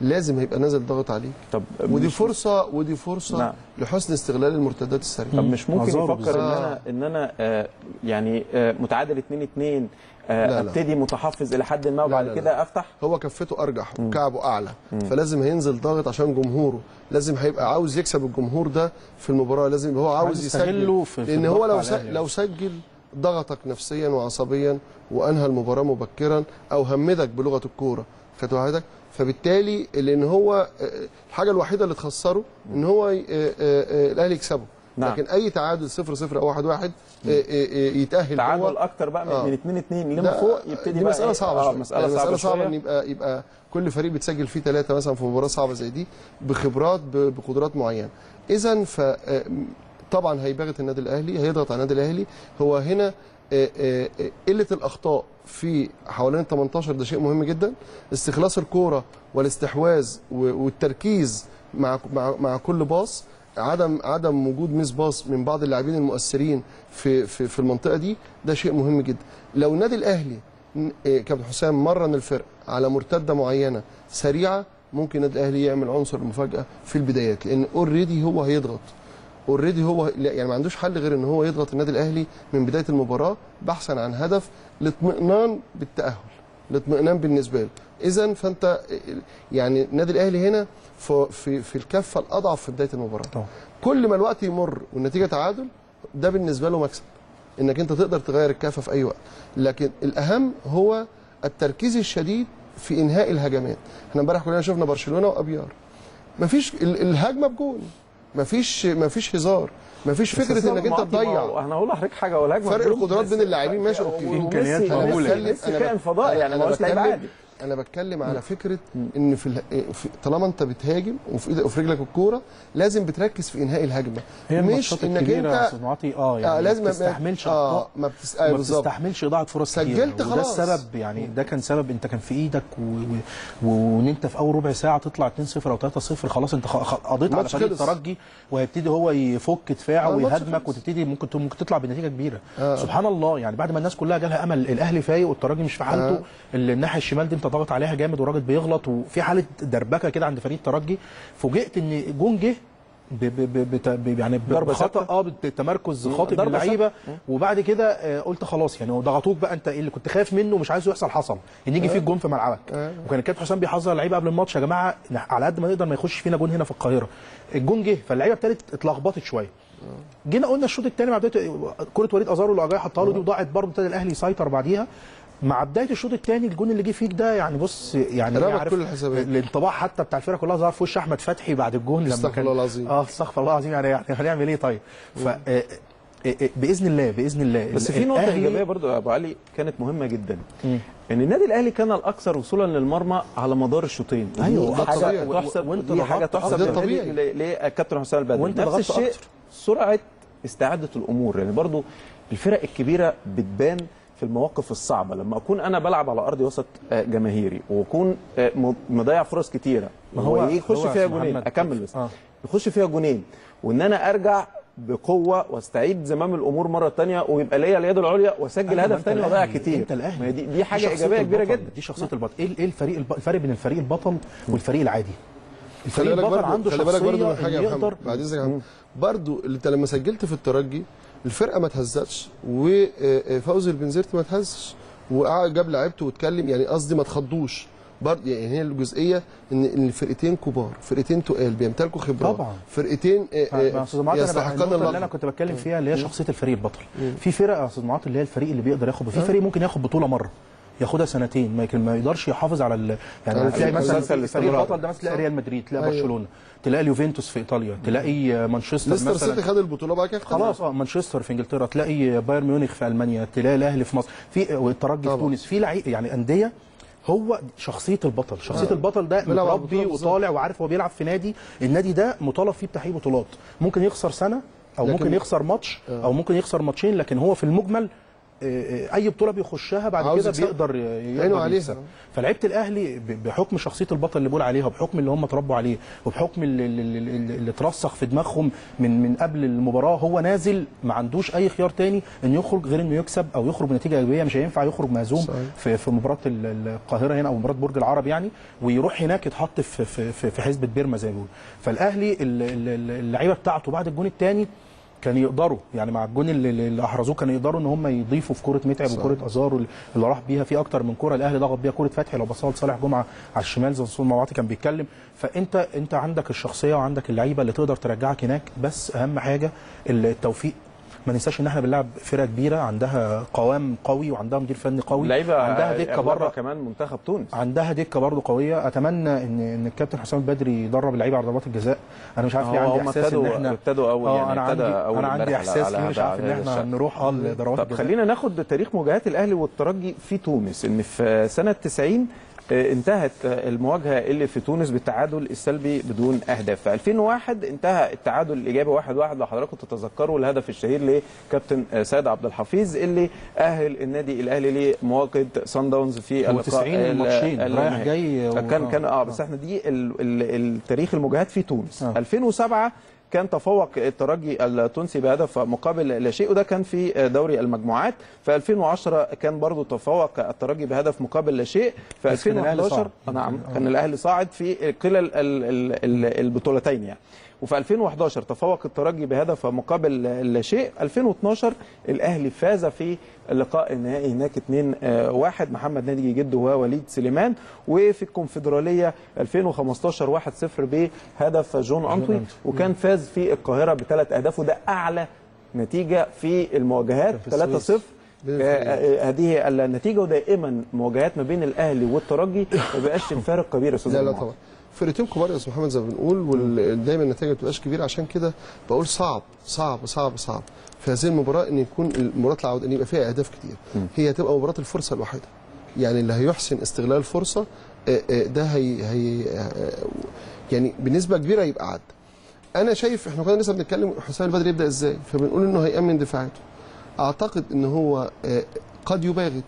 S2: لازم هيبقى نازل ضاغط عليك
S1: طب
S2: ودي فرصه ودي فرصة
S1: نعم.
S2: لحسن استغلال المرتدات السريعة
S1: طب مش ممكن يفكر
S2: إن.
S1: أنا إن أنا آه، يعني آه، متعادل 2 2
S2: لا، لا.
S1: أبتدي متحفظ إلى حد ما وبعد. كده أفتح؟
S2: هو كفته أرجح وكعبه أعلى. فلازم هينزل ضاغط عشان جمهوره. لازم هيبقى عاوز يكسب الجمهور ده في المباراة. لازم يبقى هو عاوز يسجل.
S3: في-
S2: لأن هو لو. لو سجل ضغطك نفسيا وعصبيا وأنهى المباراة مبكرا أو همدك بلغة الكورة خدت حضرتك فبالتالي لأن هو آه، الحاجة الوحيدة اللي تخسره إن هو آه، آه، آه، الأهلي يكسبه.
S1: نعم.
S2: لكن أي تعادل 0 0 أو 1 1 يتأهل
S1: تعادل أكتر بقى من-
S2: آه.
S1: من 2 2
S2: ده-
S1: لما فوق يبتدي
S2: دي
S1: بقى
S2: مسألة
S1: إيه؟
S2: صعبة
S1: آه
S2: شوية
S1: مسألة
S2: يعني
S1: صعبة
S2: مسألة صعبة. إن يبقى يبقى كل فريق بتسجل فيه ثلاثة مثلا في مباراة صعبة زي دي بخبرات بقدرات معينة اذا ف آه، طبعا هيباغت النادي الأهلي هيضغط على النادي الأهلي هو هنا آه، آه، آه، قلة الأخطاء في حوالين 18 ده شيء مهم جدا استخلاص الكورة والاستحواذ والتركيز مع مع مع كل باص عدم عدم وجود ميس باص من بعض اللاعبين المؤثرين في في في المنطقة دي ده شيء مهم جدا. لو النادي الأهلي إيه، كابتن حسام مرن الفرق على مرتدة معينة سريعة ممكن النادي الأهلي يعمل عنصر المفاجاه في البدايات لأن already هو هيضغط. already هو يعني ما عندوش حل غير إن هو يضغط النادي الأهلي من بداية المباراة بحثا عن هدف الاطمئنان بالتأهل. الاطمئنان بالنسبة له. اذا فأنت يعني النادي الأهلي هنا في في في الكفة الأضعف في بداية المباراة.
S3: طبعا.
S2: كل ما الوقت يمر والنتيجه تعادل ده بالنسبة له مكسب. إنك أنت تقدر تغير الكفة في أي وقت. لكن الأهم هو التركيز الشديد في إنهاء الهجمات. إحنا امبارح كلنا شفنا برشلونة وأبيار. مفيش ال- الهجمة بجون. مفيش مفيش هزار. مفيش فكرة إنك أنت تضيع
S1: أنا هقول لحضرتك حاجة ولا
S2: فرق القدرات بين اللاعبين ماشي
S3: أوكي.
S2: بتكلم-
S1: ميسي
S2: أنا
S1: كائن فضائي يعني هوش لعيب
S2: بتكلم-
S1: عادي
S2: أنا بتكلم على فكرة إن في, اله- في طالما أنت بتهاجم وفي إيدك وفي رجلك الكورة لازم بتركز في إنهاء الهجمة
S3: هي
S2: مش
S3: إنك
S2: انت
S3: آه يعني
S2: آه لازم
S3: ما بتستحملش آه
S2: ما بتس... آه
S3: ما بتستحملش إضاعة فرص كتير
S2: سجلت خلاص.
S3: السبب يعني ده كان سبب انت كان في إيدك و- و- و- وإن أنت في أول ربع ساعة تطلع 2-0 أو 3-0 خلاص أنت خ- قضيت على فريق. الترجي وهيبتدي هو يفك دفاعه
S2: آه،
S3: ويهاجمك. وتبتدي ممكن ممكن تطلع بنتيجة كبيرة
S2: آه.
S3: سبحان الله يعني بعد ما الناس كلها جالها أمل الأهلي فايق والترجي مش في حالته
S2: آه.
S3: الناحية الشمال دي أنت ضاغط عليها جامد والراجل بيغلط وفي حالة دربكة كده عند فريق الترجي فوجئت إن جون جه ب ب ب بت- ب يعني
S1: بخطأ.
S3: آه بتمركز خاطئ باللعيبه وبعد كده آه، قلت خلاص يعني ضغطوك بقى أنت إيه اللي كنت خايف منه ومش عايزه يحصل حصل إن يجي فيك جون في ملعبك. وكان الكابتن حسام بيحذر اللعيبة قبل الماتش يا جماعة على قد ما نقدر ما يخش فينا جون هنا في القاهرة. الجون جه فاللعيبة ابتدت اتلخبطت شوية. جينا قلنا الشوط الثاني مع بدايه كرة وليد أزارو اللي جاي حطها له دي وضاعت برضه ابتدى الأهلي يسيطر بعديها. مع بداية الشوط الثاني الجون اللي جه فيك ده يعني بص يعني عارف
S2: كل الحسابات.
S3: الانطباع حتى بتاع الفرقة كلها ظهر في وش أحمد فتحي بعد الجون لما
S2: استغفر
S3: كان
S2: الله العظيم.
S3: آه استغفر الله العظيم يعني يعني هنعمل إيه طيب ف آه، آه، آه، بإذن الله بإذن الله
S1: بس في
S3: نقطة
S1: إيجابية برضو يا أبو علي كانت مهمة جدا إن النادي الأهلي كان الأكثر وصولا للمرمى على مدار الشوطين دي
S2: ده
S1: حاجة
S2: طبيعي.
S1: تحسب
S3: وأنت
S1: دي
S3: حاجة
S1: تحسب
S2: طبيعي.
S1: للكابتن حسام البدري
S3: وأنت
S1: نفس الشيء. سرعة استعادة الأمور يعني برضو الفرق الكبيرة بتبان في المواقف الصعبة. لما أكون أنا بلعب على ارض وسط آه، جماهيري وأكون آه، مضيع فرص كتيرة
S3: ما هو-
S1: ويخش
S3: هو
S1: فيها جونين. أكمل بس.
S3: آه.
S1: يخش فيها جونين. وإن أنا أرجع بقوة وأستعيد زمام الأمور مرة تانية ويبقى ليا اليد العليا
S3: وأسجل
S1: هدف
S3: أنت
S1: تاني واضيع كتير.
S3: أنت الاهلي
S1: ما هي دي, دي حاجة
S3: شخصية
S1: إيجابية
S3: كبيرة
S1: جدا.
S3: دي شخصية البطل. إيه إيه الفريق الفرق بين الفريق البطل والفريق العادي؟
S2: خلي
S3: الفريق
S2: بالك
S3: البطل
S2: برضه
S3: عنده
S2: خلي بالك برضه من
S3: حاجة
S2: يا محمد
S3: يقدر
S2: بعد إذنك برضه اللي انت لما سجلت في الترجي الفرقة ما اتهزتش وفوزي البنزرت ما اتهزش وقعد جاب لعيبته واتكلم يعني قصدي ما اتخضوش برضه يعني هي الجزئية إن إن الفرقتين كبار فرقتين تقال بيمتلكوا خبرات.
S3: طبعا.
S2: فرقتين آه،
S3: ما-
S2: آه،
S3: ما أستاذ معاذ أنا بقى-
S2: يستحقن
S3: النقطة اللي أنا
S2: اللقب
S3: كنت بتكلم فيها اللي هي شخصية الفريق البطل. في فرق يا أستاذ معاذ اللي هي الفريق اللي بيقدر ياخد في فريق ممكن ياخد بطولة مرة ياخدها سنتين ما يمكن ما يقدرش يحافظ على ال... يعني تلاقي مثلا الفريق. البطل ده مثلا. ريال مدريد تلاقي
S2: أيوة.
S3: برشلونة. تلاقي اليوفنتوس في إيطاليا تلاقي مانشستر
S2: ليستر
S3: مثلا
S2: سيتي خد البطولة بعد كده.
S3: خلاص آه مانشستر في إنجلترا تلاقي بايرن ميونخ في ألمانيا تلاقي الأهلي في مصر في والترجي في. تونس في لعيب يعني أندية هو شخصية البطل شخصية
S2: آه.
S3: البطل ده متربي. وطالع وعارف هو بيلعب في نادي النادي ده مطالب فيه بتحقيق بطولات ممكن يخسر سنة
S2: أو
S3: ممكن يخسر ماتش أو ممكن يخسر ماتشين لكن هو في المجمل آه، آه، أي بطولة بيخشها بعد كده. بيقدر يقدر
S2: عليها.
S3: فلعيبة الأهلي بحكم شخصية البطل اللي بقول عليها وبحكم اللي هم اتربوا عليه وبحكم اللي, اللي, اللي, اللي اترسخ في دماغهم من من قبل المباراة هو نازل ما عندوش أي خيار تاني انه يخرج غير إنه يكسب أو يخرج بنتيجة إيجابية مش هينفع يخرج مهزوم. في في مباراة ال- القاهرة هنا أو مباراة برج العرب يعني ويروح هناك يتحط في في في, حزبة بيرما زي ما بيقولوا فالأهلي ال- ال- ال- اللعيبة بتاعته بعد الجون الثاني كان يقدروا يعني مع الجون اللي, اللي أحرزوه كانوا يقدروا إن هم يضيفوا في كوره متعب. وكوره ازارو اللي راح بيها في أكتر من كوره الأهلي ضغط بيها كوره فتحي لو بصها لصالح جمعة على الشمال زي ما معاطي كان بيتكلم. فأنت أنت عندك الشخصية وعندك اللعيبة اللي تقدر ترجعك هناك. بس أهم حاجة التوفيق ما ننساش إن إحنا بنلعب فرقة كبيرة عندها قوام قوي وعندها مدير فني قوي. عندها
S1: دكة
S3: بره.
S1: كمان منتخب تونس.
S3: عندها دكة برضه قوية. أتمنى إن إن الكابتن حسام البدري يدرب اللعيبة على ضربات الجزاء. أنا مش عارف ليه
S1: هو
S3: عندي
S1: إحساس
S3: إن إحنا
S1: ابتدوا أول
S3: آه
S1: يعني أنا
S3: عندي
S1: أول
S3: أنا عندي
S1: إحساس
S3: كده مش عارف إن
S1: إحنا.
S3: نروح آه لضربات
S1: طب
S3: الجزاء.
S1: خلينا ناخد تاريخ مواجهات الأهلي والترجي في تونس. إن في سنة 90 آه، انتهت آه، المواجهة اللي في تونس بالتعادل السلبي بدون أهداف في 2001 انتهى التعادل الإيجابي 1-1 لو حضراتكم تتذكروا الهدف الشهير لكابتن آه، سيد عبد الحفيظ اللي أهل النادي الأهلي لمواجهة سان داونز في اللقاء
S3: 90
S1: ال-
S3: ماتشين، رايح جاي
S1: كان كان آه
S3: آه.
S1: بس إحنا دي ال- ال- التاريخ المواجهات في تونس
S3: آه.
S1: 2007 كان تفوق الترجي التونسي بهدف مقابل لا شيء وده كان في دوري المجموعات. في 2010 كان برضو تفوق الترجي بهدف مقابل لا شيء. في
S3: بس كان الأهلي
S1: 2011
S3: صعد.
S1: نعم كان الأهلي صاعد في كلا ال- ال- ال- البطولتين يعني. وفي 2011 تفوق الترجي بهدف مقابل لا شيء 2012 الأهلي فاز في اللقاء النهائي هناك 2-1 محمد نادي جده ووليد سليمان. وفي الكونفدرالية 2015 1-0 بهدف جون
S3: أنطوي.
S1: وكان فاز في القاهرة بثلاث أهداف وده أعلى نتيجة في المواجهات.
S3: في
S1: 3-0
S3: السويس.
S1: آه، آه، هذه النتيجة ودائما مواجهات ما بين الأهلي والترجي ما بيبقاش الفارق كبير يا أستاذ
S2: لا لا. طبعا. فرقتين كبار يا أستاذ محمد زي ما بنقول ودايما النتائج ما بتبقاش كبيرة. عشان كده بقول صعب صعب صعب صعب في هذه المباراة إن يكون المباراة العودة إن يبقى فيها أهداف كتير. هي هتبقى مباراة الفرصة الواحده يعني اللي هيحسن استغلال الفرصة آه، آه، ده هي هي آه، يعني بنسبة كبيرة يبقى عدى أنا شايف إحنا كنا لسه بنتكلم حسام البدري يبدأ إزاي؟ فبنقول إنه هيأمن دفاعاته. أعتقد إن هو قد يباغت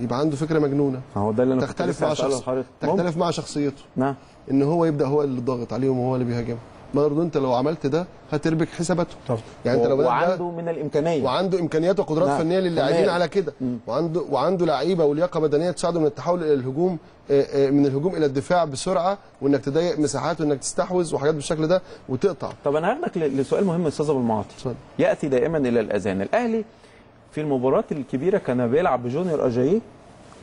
S2: يبقى عنده فكرة مجنونة
S1: هو ده اللي أنا كنت
S2: تختلف مع
S1: هسأله
S2: شخص
S1: لحضرتك. ممكن.
S2: تختلف مع شخصيته
S1: نعم
S2: إن هو يبدأ هو اللي ضاغط عليهم وهو اللي بيهاجمهم برضه أنت لو عملت ده هتربك حساباته
S3: طبعا
S2: يعني أنت لو
S1: وعنده من الإمكانية
S2: وعنده إمكانيات وقدرات
S1: نعم.
S2: فنية للاعبين. على كده وعنده وعنده لعيبة ولياقة بدنية تساعده من التحول إلى الهجوم آه، آه، من الهجوم إلى الدفاع بسرعة وإنك تضيق مساحات وإنك تستحوذ وحاجات بالشكل ده وتقطع
S1: طب أنا هاخدك لسؤال مهم يا أستاذ أبو المعاطي. يأتي دائما إلى الأذان الأهلي في المباراة الكبيرة كان بيلعب بجونيور اجاييه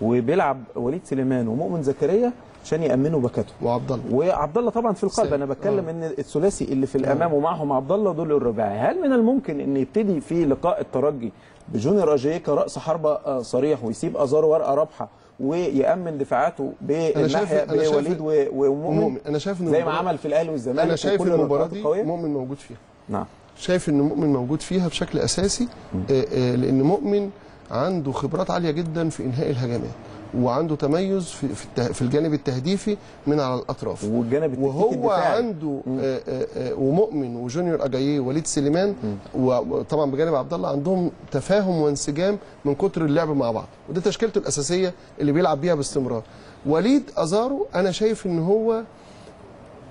S1: وبيلعب وليد سليمان ومؤمن زكريا عشان يأمنوا باكاته
S2: وعبد الله
S1: وعبد الله طبعا في القلب. أنا بتكلم إن الثلاثي اللي في الأمام ومعهم عبد الله دول الرباعي. هل من الممكن إن يبتدي في لقاء الترجي بجونيور اجاييه كرأس حربة آه، صريح ويسيب ازارو ورقة رابحة ويأمن دفاعاته بالناحيه بوليد ومؤمن؟
S2: مؤمن أنا شايف
S1: زي ما عمل في الأهلي والزمالك
S2: أنا شايف المباراه دي. مؤمن موجود فيها.
S1: نعم.
S2: شايف إن مؤمن موجود فيها بشكل أساسي آه، آه، لأن مؤمن عنده خبرات عالية جدا في إنهاء الهجمات وعنده تميز في في الجانب التهديفي من على الأطراف.
S1: والجانب
S2: وهو. عنده آه، آه، آه، ومؤمن وجونيور أجاييه ووليد سليمان وطبعا بجانب عبد الله عندهم تفاهم وانسجام من كتر اللعب مع بعض. ودي تشكيلته الأساسية اللي بيلعب بيها باستمرار. وليد أزارو أنا شايف إن هو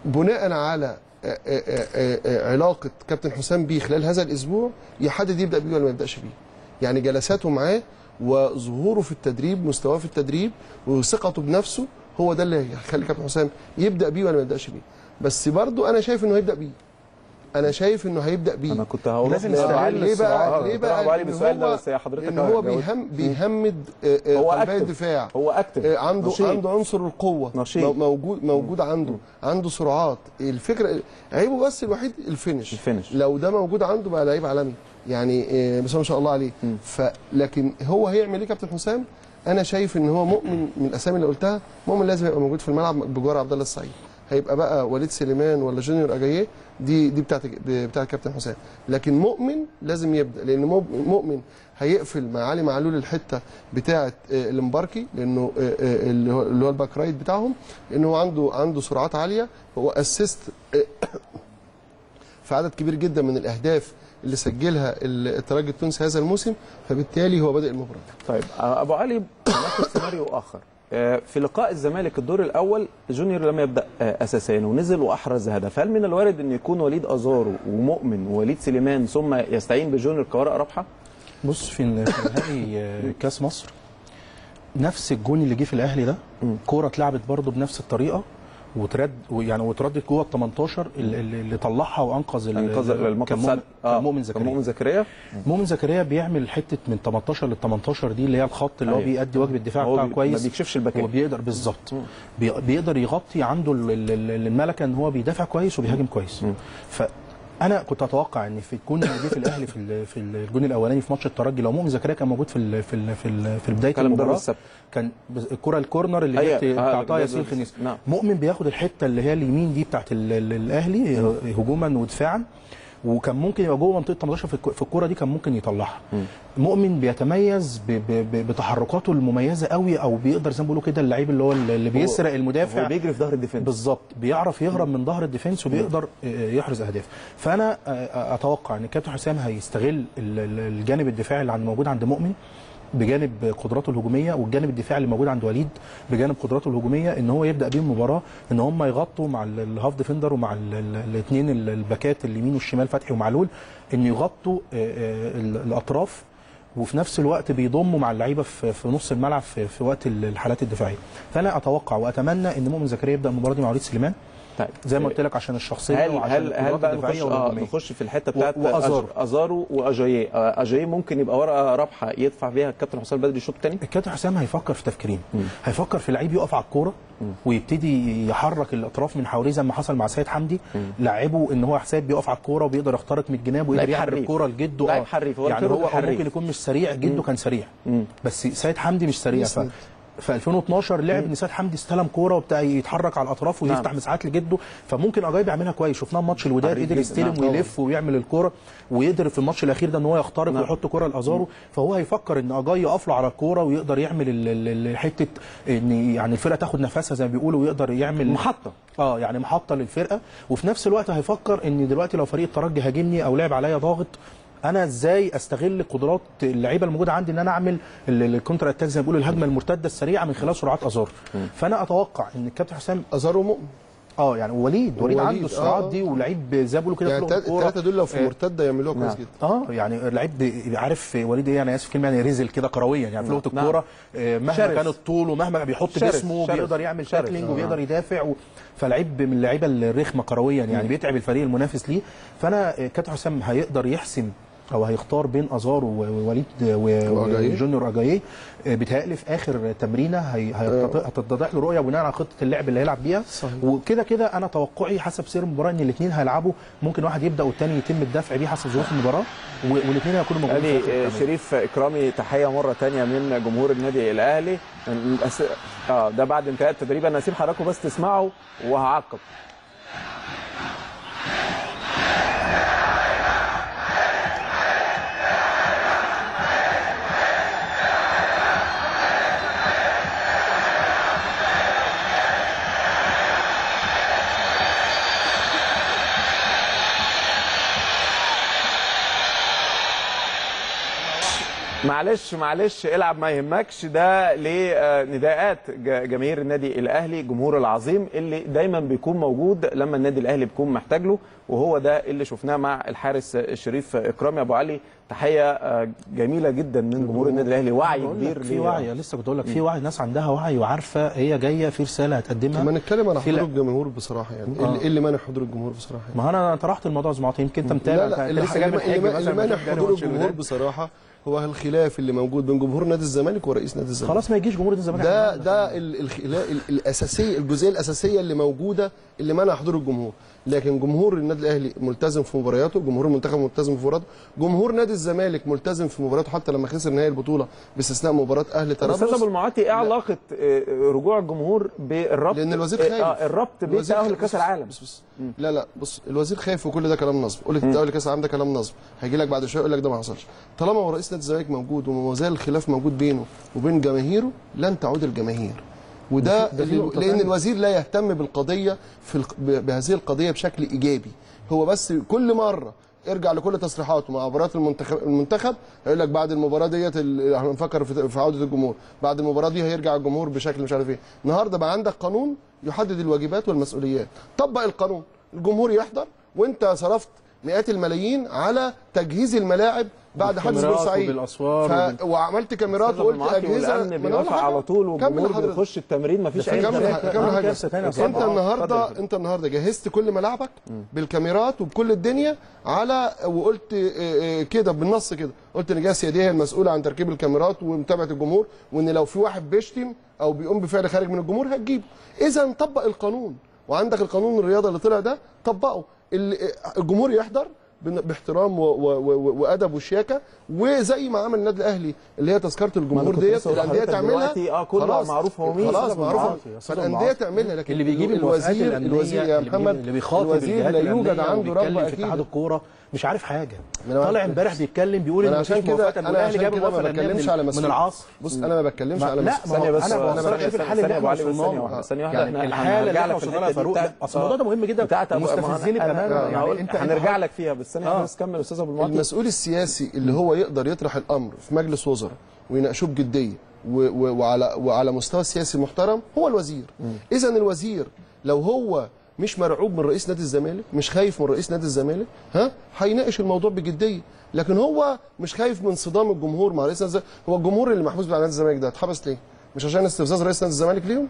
S2: بناء على علاقة كابتن حسام بيه خلال هذا الأسبوع يحدد يبدأ بيه ولا ما يبدأش بيه. يعني جلساته معاه وظهوره في التدريب مستواه في التدريب وثقته بنفسه هو ده اللي هيخلي كابتن حسام يبدأ بيه ولا ما يبدأش بيه. بس برضو أنا شايف إنه هيبدأ بيه. أنا شايف إنه هيبدأ بيه.
S1: أنا كنت هقول
S3: لازم
S2: ليه. بقى ليه بقى
S1: علي بالسؤال ده
S2: هو-
S1: بس يا حضرتك
S2: لأن هو. بيهم بيهمد آه، آه،
S1: هو.
S2: الدفاع
S1: هو أكتف.
S2: آه، عنده
S1: نشيط.
S2: عنده عنصر القوة.
S1: نشيط.
S2: مو- موجود موجود عنده. عنده سرعات. الفكرة عيبه بس الوحيد ال
S1: finish. ال finish.
S2: لو ده موجود عنده بقى لعيب عالمي. يعني بس ما شاء الله عليه. فلكن هو هيعمل إيه كابتن حسام؟ أنا شايف إن هو مؤمن من الأسامي اللي قلتها. مؤمن لازم يبقى موجود في الملعب بجوار عبد الله السعيد. هيبقى بقى وليد سليمان ولا جونيور أجاييه. دي دي بتاعت بتاعت كابتن حسام. لكن مؤمن لازم يبدأ لأن مؤمن- هيقفل مع علي معلول الحتة بتاعه آه، المباركي لأنه آه، آه، اللي هو ال back right بتاعهم لأنه عنده عنده سرعات عالية. هو assist في عدد كبير جدا من الأهداف اللي سجلها الترجي التونسي هذا الموسم فبالتالي هو بادئ المباراة.
S1: طيب أبو علي ناخد سيناريو اخر في لقاء الزمالك الدور الأول جونيور لم يبدأ آه، اساسيا ونزل وأحرز هدف. هل من الوارد أن يكون وليد أزارو ومؤمن ووليد سليمان ثم يستعين بجونيور كورقه رابحه
S3: بص في في نهائي آه، كأس مصر نفس الجون اللي جه في الأهلي ده كورة اتلعبت برضه بنفس الطريقة. وترد يعني وتردت جوه ال 18 اللي, طلعها وأنقذ
S1: أنقذ الموقف
S3: كان. مؤمن, كان زكريا.
S1: مؤمن زكريا؟
S3: مؤمن زكريا بيعمل حتة من 18 لل 18 دي اللي هي الخط اللي هو
S1: أيوة.
S3: بيأدي واجب الدفاع
S1: هو
S3: بتاعه كويس
S1: ما بيكشفش
S3: هو
S1: الباكات
S3: بيقدر بالظبط. بي- بيقدر يغطي عنده ال- ال- ال- الملكة إن هو بيدافع كويس وبيهاجم كويس. فانا كنت أتوقع إن في الجون اللي جه في الأهلي في ال- في الجون الأولاني في ماتش الترجي لو مؤمن زكريا كان موجود في ال في ال في, ال في بداية
S1: المباراة.
S3: كان الكرة ال corner اللي
S1: أيوة.
S3: جت
S1: آه،
S3: بتاع
S1: ده-
S3: طه
S1: ده-
S3: ياسين خنيس
S1: نعم.
S3: مؤمن بياخد الحتة اللي هي اليمين دي بتاعت ال- ال- الأهلي هجوما ودفاعا وكان ممكن يبقى جوه منطقة 18 في الك- في الكورة دي كان ممكن يطلعها. مؤمن بيتميز ب- ب- ب- بتحركاته المميزة قوي أو بيقدر زي ما بيقولوا كده اللعيب اللي هو اللي بيسرق المدافع
S1: هو بيجري في ظهر ال defense.
S3: بالظبط. بيعرف يهرب من ظهر ال defense وبيقدر آه، يحرز أهداف. فأنا آه، أتوقع إن كابتن حسام هيستغل ال- ال- الجانب الدفاعي اللي عند موجود عند مؤمن. بجانب قدراته الهجومية والجانب الدفاعي اللي موجود عند وليد بجانب قدراته الهجومية إن هو يبدأ بيه المباراة إن هم يغطوا مع ال- الهاف defender ومع الاثنين الباكات اليمين والشمال فتحي ومعلول إن يغطوا آه، آه، ال- الأطراف وفي نفس الوقت بيضموا مع اللعيبة في, نص الملعب في, وقت ال- الحالات الدفاعية. فأنا أتوقع وأتمنى إن مؤمن زكريا يبدأ المباراة دي مع وليد سليمان.
S1: طيب.
S3: زي ما قلت لك عشان الشخصية
S1: هل
S3: وعشان
S1: هل هل بقى نخش آه نخش في الحتة بتاعت
S3: وأزارو.
S1: أج- أزارو واجاييه آه، اجاييه ممكن يبقى ورقة رابحة يدفع بيها الكابتن حسام بدري الشوط الثاني
S3: الكابتن حسام هيفكر في تفكيرين. هيفكر في لعيب يقف على الكورة ويبتدي يحرك الأطراف من حواليه زي ما حصل مع سيد حمدي. لعبه إن هو حساب بيقف على الكورة وبيقدر يخترق من الجناب ويقدر يحرك. الكورة لجده. يعني هو. ممكن يكون مش سريع جده كان سريع. بس سيد حمدي مش سريع. في 2012 لعب سيد حمدي استلم كورة وبتاع يتحرك على الأطراف ويفتح
S1: نعم.
S3: مساحات لجده. فممكن اجاي بيعملها كويس. شفناه في ماتش الوداد قدر. يستلم
S1: نعم،
S3: ويلف ويعمل الكورة ويقدر في الماتش الأخير ده إن هو يخترق
S1: نعم.
S3: ويحط كورة لأزارو. فهو هيفكر إن أجاي يقف له على الكورة ويقدر يعمل حتة إن يعني الفرقة تاخد نفسها زي ما بيقولوا ويقدر يعمل
S1: محطة.
S3: آه يعني محطة للفرقة. وفي نفس الوقت هيفكر إن دلوقتي لو فريق الترجي هاجمني أو لعب عليا ضاغط أنا إزاي أستغل قدرات اللعيبة الموجودة عندي إن أنا أعمل ال- ال- ال counter attack زي ما بيقولوا الهجمة المرتدة السريعة من خلال سرعات أزار فأنا أتوقع إن الكابتن حسام
S2: ازارو مؤمن
S3: آه يعني وليد وليد
S2: وليد،
S3: عنده السرعات
S2: آه.
S3: دي ولعيب زي ما بيقولوا كده
S2: يعني. الثلاثه دول لو في
S3: آه،
S2: مرتده يعملوها كويس
S1: نعم.
S2: جدا
S3: آه يعني لعيب عارف وليد إيه أنا اسف كلمة يعني رزل كده كرويا يعني في لغة
S1: نعم.
S3: الكورة آه، مهما
S1: شرس.
S3: كان الطول ومهما بيحط
S1: شرس،
S3: جسمه
S1: شرس،
S3: بيقدر يعمل
S1: شرس.
S3: tackling
S1: آه.
S3: وبيقدر يدافع و... فلعيب من اللعيبة الرخمة كرويا يعني بيتعب الفريق المنافس ليه فأنا كابتن حسام هيقدر يحسم أو هيختار بين ازارو و- ووليد. وجونيور اجاييه آه، بيتهيألي في آخر تمرينة هي- هيتط- هتتضح له رؤية بناء على خطة اللعب اللي هيلعب بيها.
S2: صحيح.
S3: وكده كده أنا توقعي حسب سير المباراة إن الاثنين هيلعبوا. ممكن واحد يبدأ والثاني يتم الدفع بيه حسب ظروف المباراة. والاثنين هيكونوا موجودين آخر
S1: آه،. شريف إكرامي تحية مرة تانية من جمهور النادي الأهلي. آه ده بعد انتهاء التدريب. أنا هسيب حضراتكم بس تسمعوا وهعقب. معلش معلش العب ما يهمكش. ده لنداءات جماهير النادي الأهلي جمهور العظيم اللي دايما بيكون موجود لما النادي الأهلي بيكون محتاج له وهو ده اللي شفناه مع الحارس الشريف اكرامي أبو علي. تحية آه، جميلة جدا من جمهور النادي الأهلي وعي كبير
S3: في. وعي لسه كنت أقول لك في وعي ناس عندها وعي وعارفة هي جاية في رسالة هتقدمها
S2: لما نتكلم عن
S3: في
S2: حضور الجمهور بصراحة يعني
S3: آه.
S2: إيه اللي مانع حضور الجمهور بصراحة يعني.
S3: ما أنا طرحت الموضوع زي ما قلت، يمكن أنت متابع
S2: لا لا اللي,
S3: لسه جاي من
S2: اللي, مانع حضور الجمهور. بصراحة هو الخلاف اللي موجود بين جمهور نادي الزمالك ورئيس نادي الزمالك
S3: خلاص ما يجيش جمهور الزمالك
S2: ده ده ال- الخلاف ال- الأساسية الجزئية الأساسية اللي موجودة اللي منع حضور الجمهور لكن جمهور النادي الأهلي ملتزم في مبارياته جمهور المنتخب ملتزم في مباراته جمهور نادي الزمالك ملتزم في مباراته حتى لما خسر نهائي البطولة باستثناء مباراة أهلي
S1: طب أستاذ أبو
S2: طرابلس
S1: المعاطي إيه علاقة آه، رجوع الجمهور بالربط؟
S2: لأن الوزير
S1: آه،
S2: خايف.
S1: آه، الربط
S2: الوزير
S1: بالتاهل
S2: خايف. لكأس
S1: العالم.
S2: بص بص. لا لا بص الوزير خايف وكل ده كلام نصب. قول التاهل لكاس العالم ده كلام نصب. هيجي لك بعد شوية يقول لك ده ما حصلش. طالما هو رئيس نادي الزمالك موجود وما زال الخلاف موجود بينه وبين جماهيره لن تعود الجماهير. وده
S3: لأن.
S2: الوزير لا يهتم بالقضية في بهذه القضية بشكل إيجابي. هو بس كل مرة ارجع لكل تصريحاته مع مباريات المنتخب المنتخب هيقول لك بعد المباراة ديت هنفكر في عودة الجمهور. بعد المباراة دي هيرجع الجمهور بشكل مش عارف إيه. النهارده بقى عندك قانون يحدد الواجبات والمسؤوليات. طبق القانون. الجمهور يحضر وانت صرفت مئات الملايين على تجهيز الملاعب بعد حدث بورسعيد ف... وعملت كاميرات وقلت
S1: أجهزة
S2: أقول
S1: على. طول والجمهور. بيخش التمرين مفيش
S2: أي
S3: آه، يا أنت. آه،
S2: النهارده. أنت النهارده جهزت كل ملاعبك بالكاميرات وبكل الدنيا على وقلت آه، آه، كده بالنص كده قلت إن الجهه السياديه هي المسؤولة عن تركيب الكاميرات ومتابعة الجمهور وإن لو في واحد بيشتم أو بيقوم بفعل خارج من الجمهور هتجيبه إذا طبق القانون وعندك القانون الرياضة اللي طلع ده طبقه الجمهور يحضر باحترام وأدب وشياكة. وزي ما عمل النادي الأهلي اللي هي تذكرة الجمهور ديت
S1: الأندية
S2: تعملها
S1: آه كله معروف هو مين؟
S2: خلاص معروف.
S3: فالأندية.
S2: تعملها لكن
S3: اللي بيجيب
S2: الوزير الوزير يا محمد
S3: اللي بيخاطب
S2: الوزير لا يوجد عنده رغبه
S3: في اتحاد الكورة مش عارف
S2: حاجة.
S3: طالع. امبارح بيتكلم بيقول
S2: أنا
S3: ان
S2: عشان كده
S3: أنا
S2: عشان كده ما بتكلمش على
S3: من
S2: مسؤول
S3: العصر.
S2: بص أنا ما بتكلمش على مسؤول
S1: ثانية بس بس
S3: في الحالة اللي لها.
S1: واحدة ثانية واحدة
S3: يعني
S1: إحنا
S3: الحالة اللي
S1: إحنا
S3: وصلنا لها فاروق اصل الموضوع ده مهم جدا
S1: بتاعت أنا-
S3: بامانه يعني انت
S1: هنرجع لك فيها بس. واحدة بس كمل أستاذ أبو المعطي
S2: المسؤول السياسي اللي هو يقدر يطرح الأمر في مجلس وزراء ويناقشوه بجدية وعلى وعلى مستوى سياسي محترم هو الوزير. اذا الوزير لو هو مش مرعوب من رئيس نادي الزمالك مش خايف من رئيس نادي الزمالك ها هيناقش الموضوع بجدية. لكن هو مش خايف من صدام الجمهور مع رئيس نادي هو الجمهور اللي محبوس على نادي الزمالك ده اتحبس ليه؟ مش عشان استفزاز رئيس نادي الزمالك ليهم؟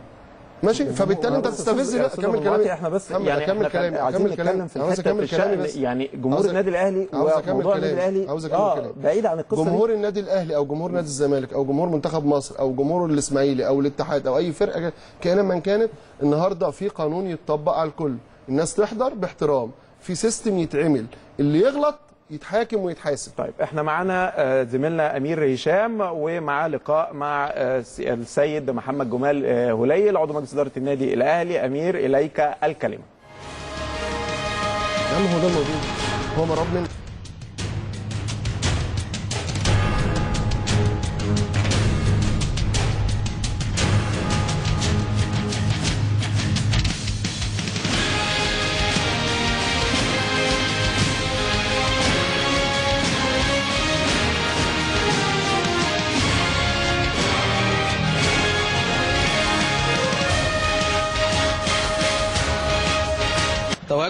S2: ماشي. فبالتالي انت بتستفز لا كمل كلامي.
S1: إحنا بس
S2: كمل-
S1: يعني
S2: اكمل
S1: إحنا
S2: كلامي.
S1: عايزين
S2: اكمل
S1: نتكلم في
S2: عاوز
S1: الحته
S2: أكمل
S1: في الشأن
S2: بس.
S1: يعني جمهور النادي
S2: الأهلي
S1: وموضوع. النادي الأهلي
S2: عاوز أكمل
S1: آه
S2: كلامي.
S1: بعيد عن القصة
S2: جمهور النادي الأهلي أو جمهور نادي الزمالك أو جمهور منتخب مصر أو جمهور الإسماعيلي أو الاتحاد أو أي فرقة كائنا من كانت النهارده في قانون يتطبق على الكل. الناس تحضر باحترام في سيستم يتعمل. اللي يغلط يتحاكم ويتحاسب.
S1: طيب إحنا معانا آه، زميلنا أمير هشام ومعاه لقاء مع آه، السيد محمد جمال آه، هليل عضو مجلس إدارة النادي الأهلي. أمير إليك الكلمة.
S2: يا عم هو ده الموضوع هو مرعوب منه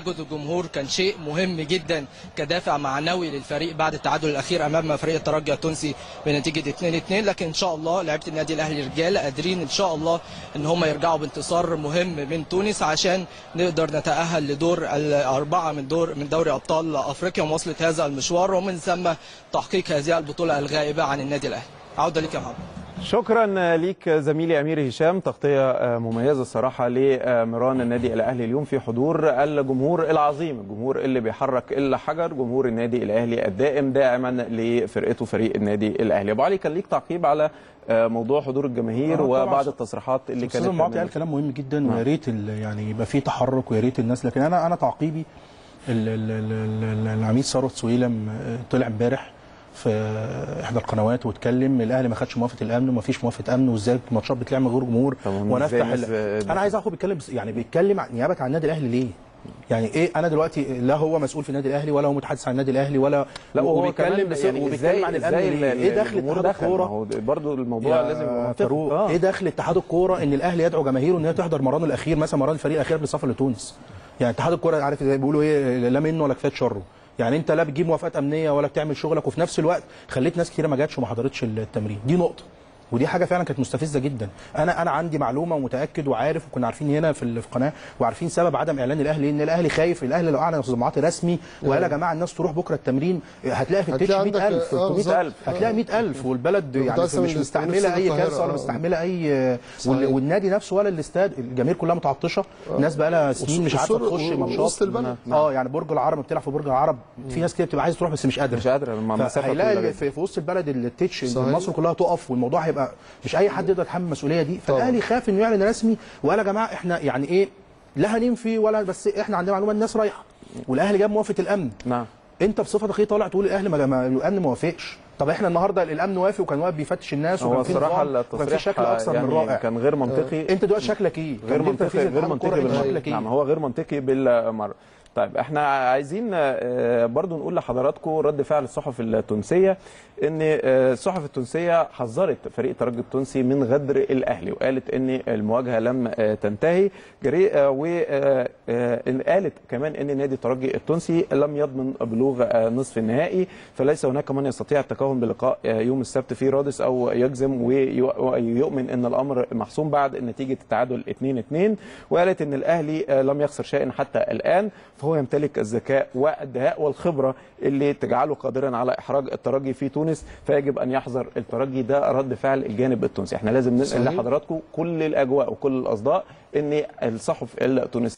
S4: تواجد الجمهور كان شيء مهم جدا كدافع معنوي للفريق بعد التعادل الأخير أمام فريق الترجي التونسي بنتيجة 2-2 لكن إن شاء الله لعيبة النادي الأهلي رجاله قادرين إن شاء الله إن هم يرجعوا بانتصار مهم من تونس عشان نقدر نتأهل لدور الأربعة من دور من دوري أبطال أفريقيا ومواصلة هذا المشوار. ومن ثم تحقيق هذه البطولة الغائبة عن النادي الأهلي. عودة لك يا محمد.
S1: شكرا ليك زميلي أمير هشام. تغطية آه، مميزة الصراحة لمران النادي الأهلي اليوم في حضور الجمهور العظيم الجمهور اللي بيحرك الا حجر جمهور النادي الأهلي الدائم داعما لفرقته فريق النادي الأهلي. أبو علي كان ليك تعقيب على آه، موضوع حضور الجماهير
S3: آه،.
S1: وبعض التصريحات اللي كانت
S3: المعطي قال كلام مهم جدا ويا ريت يعني يبقى في تحرك ويا ريت الناس. لكن أنا أنا تعقيبي ال- ال- ال- ال- العميد ثروت سويلم آه، طلع امبارح. في إحدى القنوات واتكلم الأهلي ما خدش موافقة الأمن وما فيش موافقة أمن وإزاي الماتشات بتلعب من غير جمهور ال-
S1: الناس-
S3: أنا عايز أخد بيتكلم يعني بيتكلم عن- نيابة عن النادي الأهلي ليه؟ يعني إيه أنا دلوقتي لا هو مسؤول في النادي الأهلي ولا هو متحدث عن النادي الأهلي ولا
S1: لا وهو
S3: وبيتكلم
S1: كمان
S3: بس
S1: يعني
S3: وبيتكلم عن
S1: الأمن
S3: ليه؟ إيه دخل اتحاد الكورة
S1: هو برضه الموضوع لازم يبقى.
S3: فاروق
S1: آه.
S3: إيه دخل اتحاد الكورة إن الأهلي يدعو جماهيره ان هي تحضر مرانه الأخير مثلا مران الفريق الأخير بالسفر لتونس يعني اتحاد الكورة عارف زي بيقولوا إيه لا منه ولا كفاية شره يعني انت لا بتجيب موافقات امنيه ولا بتعمل شغلك وفي نفس الوقت خليت ناس كتيرة ما جاتش وما حضرتش التمرين. دي نقطة. ودي حاجة فعلا كانت مستفزة جدا أنا أنا عندي معلومة ومتأكد وعارف وكنا عارفين هنا في ال- في القناة وعارفين سبب عدم إعلان الاهلي ان الاهلي خايف الاهلي لو اعلن تجمعات رسمي وقال يا جماعة الناس تروح بكرة التمرين هتلاقي في التتش
S2: هتلاقي عندك-
S3: 100000
S2: آه،
S3: 300000
S2: بالظبط.
S3: هتلاقي 100000 والبلد يعني مش مستحملة
S2: أي
S3: كارثة ولا
S2: آه.
S3: مستحملة
S2: أي.
S3: والنادي نفسه ولا الاستاد الجماهير كلها متعطشة الناس بقى لها سنين مش
S2: عارفة
S3: تخش ماتشات. آه يعني برج العرب بتلعب في برج العرب في ناس كتير بتبقى عايزة تروح بس مش
S1: قادرة مش طويلة
S3: هيلاقي. في, وسط البلد التتش. مصر كلها تقف والموضوع هيبقى مش أي حد يقدر يتحمل المسؤولية دي. فالأهلي خاف إنه يعلن رسمي وقال يا جماعة إحنا يعني إيه لا هننفي ولا بس إحنا عندنا معلومة الناس رايحة. والأهلي جاب موافقة الأمن.
S1: نعم.
S3: أنت بصفتك إيه طالع تقول الأهلي ما الأمن ما وافقش. طب إحنا النهارده الأمن وافق وكان واقف بيفتش الناس وكان في الصراحة
S1: التصريح
S3: شكل أكثر
S1: يعني
S3: من رائع.
S1: كان غير منطقي.
S3: أنت دلوقتي شكلك إيه؟
S1: غير منطقي غير منطقي
S3: بالمرة إيه؟
S1: نعم هو غير منطقي بالمرة. طيب إحنا عايزين آه، برضو نقول لحضراتكم رد فعل الصحف التونسية إن آه، الصحف التونسية حذرت فريق الترجي التونسي من غدر الأهلي وقالت إن المواجهة لم آه، تنتهي. جريئه وقالت كمان إن نادي الترجي التونسي لم يضمن بلوغ نصف النهائي. فليس هناك من يستطيع التكهن بلقاء يوم السبت في رادس أو يجزم ويؤمن إن الأمر محسوم بعد نتيجة التعادل 2-2 وقالت إن الأهلي لم يخسر شيئا حتى الآن. فهو يمتلك الذكاء والدهاء والخبرة اللي تجعله قادرا على إحراج الترجي في تونس فيجب أن يحذر الترجي ده رد فعل الجانب التونسي إحنا لازم ننقل. لحضراتكم كل الأجواء وكل الأصداء إن الصحف التونسية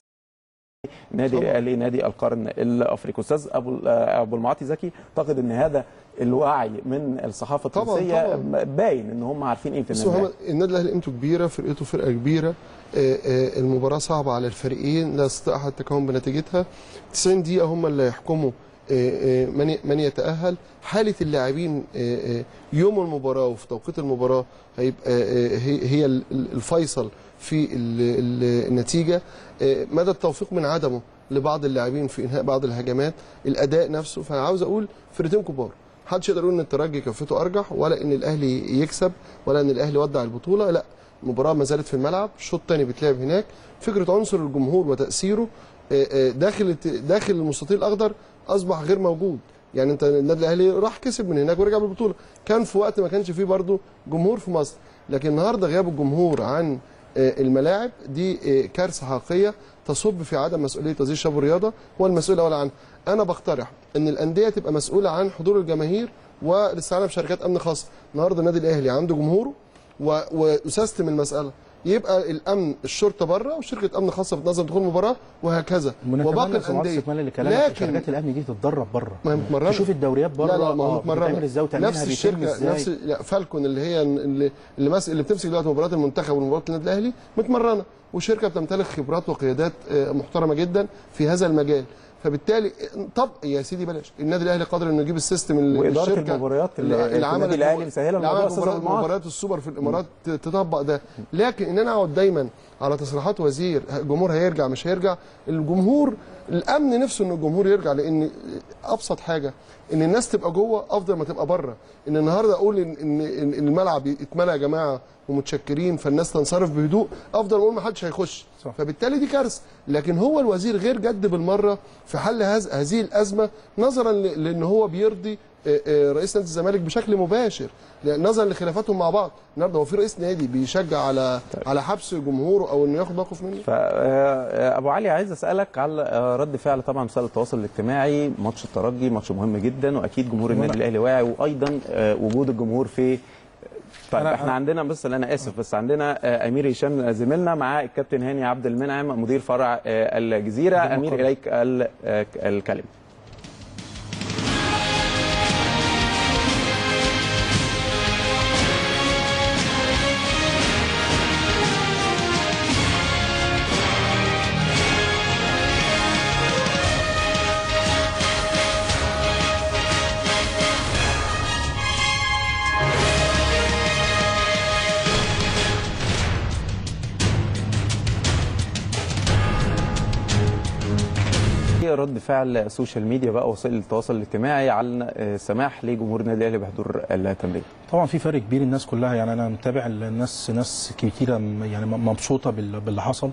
S1: نادي. الأهلي نادي القرن الأفريقي أستاذ أبو أبو المعاطي زكي أعتقد إن هذا الوعي من الصحافة
S2: التونسية.
S1: باين إن هم عارفين إيه في النادي
S2: هو النادي الأهلي قيمته كبيرة فرقته فرقة كبيرة المباراة صعبة على الفريقين لا يستطيع أحد التكهن بنتيجتها. 90 دقيقة هم اللي هيحكموا آه، آه، من من يتأهل. حالة اللاعبين آه، آه، يوم المباراة وفي توقيت المباراة هيبقى آه، هي هي ال- ال- الفيصل في ال- ال- النتيجة. آه، مدى التوفيق من عدمه لبعض اللاعبين في إنهاء بعض الهجمات الأداء نفسه. فأنا عاوز أقول فرقتين كبار. محدش يقدر يقول إن الترجي كفته أرجح ولا إن الأهلي يكسب ولا إن الأهلي ودع البطولة. لا المباراه ما زالت في الملعب. الشوط الثاني بيتلعب هناك. فكرة عنصر الجمهور وتأثيره آه، آه، داخل داخل المستطيل الأخضر أصبح غير موجود. يعني أنت النادي الأهلي راح كسب من هناك ورجع بالبطولة. كان في وقت ما كانش فيه برضه جمهور في مصر. لكن النهارده غياب الجمهور عن آه، الملاعب دي كارثة حقيقية تصب في عدم مسؤولية وزير الشباب والرياضه هو المسؤول الأول عنها أنا بقترح إن الأندية تبقى مسؤولة عن حضور الجماهير والاستعانه بشركات أمن خاصة. النهارده النادي الأهلي عنده جمهوره وسيستم المسألة يبقى الأمن الشرطة بره وشركة أمن خاصة بتنظم دخول المباراة وهكذا. وباقي
S3: الأندية.
S2: لكن
S3: شركات الأمن دي تتدرب بره
S2: ما متمرنة.
S3: تشوف الدوريات بره
S2: لا لا ما هو
S3: آه، متمرنة. إزاي
S2: نفس
S3: الشركة
S2: نفس لا فالكون اللي هي اللي اللي, مس... اللي بتمسك دلوقتي مباريات المنتخب ومباريات النادي الأهلي متمرنة. وشركة بتمتلك خبرات وقيادات آه، محترمة جدا في هذا المجال. فبالتالي طب يا سيدي بلاش. النادي الأهلي قادر إنه يجيب ال
S1: system
S2: الشركة
S1: المباريات اللي-
S2: عملت
S1: الأهلي مسهلة
S2: اللي
S1: الموضوع.
S2: مباريات السوبر في الإمارات تطبق ده. لكن إن أنا أقعد دايما على تصريحات وزير الجمهور هيرجع مش هيرجع الجمهور الأمن نفسه ان الجمهور يرجع لأن أبسط حاجة إن الناس تبقى جوه أفضل ما تبقى بره. إن النهارده أقول ان ان إن الملعب يتملى يا جماعة ومتشكرين فالناس تنصرف بهدوء. أفضل أقول ما حدش هيخش.
S3: صح.
S2: فبالتالي دي كارثة. لكن هو الوزير غير جد بالمرة في حل هذ- هذه الأزمة نظرا لأن هو بيرضي رئيس نادي الزمالك بشكل مباشر نظرا لخلافاتهم مع بعض. النهارده هو في رئيس نادي بيشجع على على حبس جمهوره أو إنه ياخد موقف منه؟
S1: فابو علي عايز أسألك على آه، رد فعل طبعا وسائل التواصل الاجتماعي ماتش الترجي ماتش مهم جدا وأكيد جمهور النادي الأهلي واعي وأيضا آه، وجود الجمهور في طيب
S3: أنا-
S1: إحنا عندنا بس أنا آسف بس عندنا آه، أمير هشام زميلنا مع الكابتن هاني عبد المنعم مدير فرع آه، الجزيرة. أمير إليك ال- آه، الكلمة فعل ال social media بقى وسائل التواصل الاجتماعي آه، سماح لجمهور النادي الأهلي بحضور التمرين.
S3: طبعا في فرق كبير الناس كلها يعني أنا متابع الناس ناس كتيرة يعني مبسوطة بال- باللي حصل.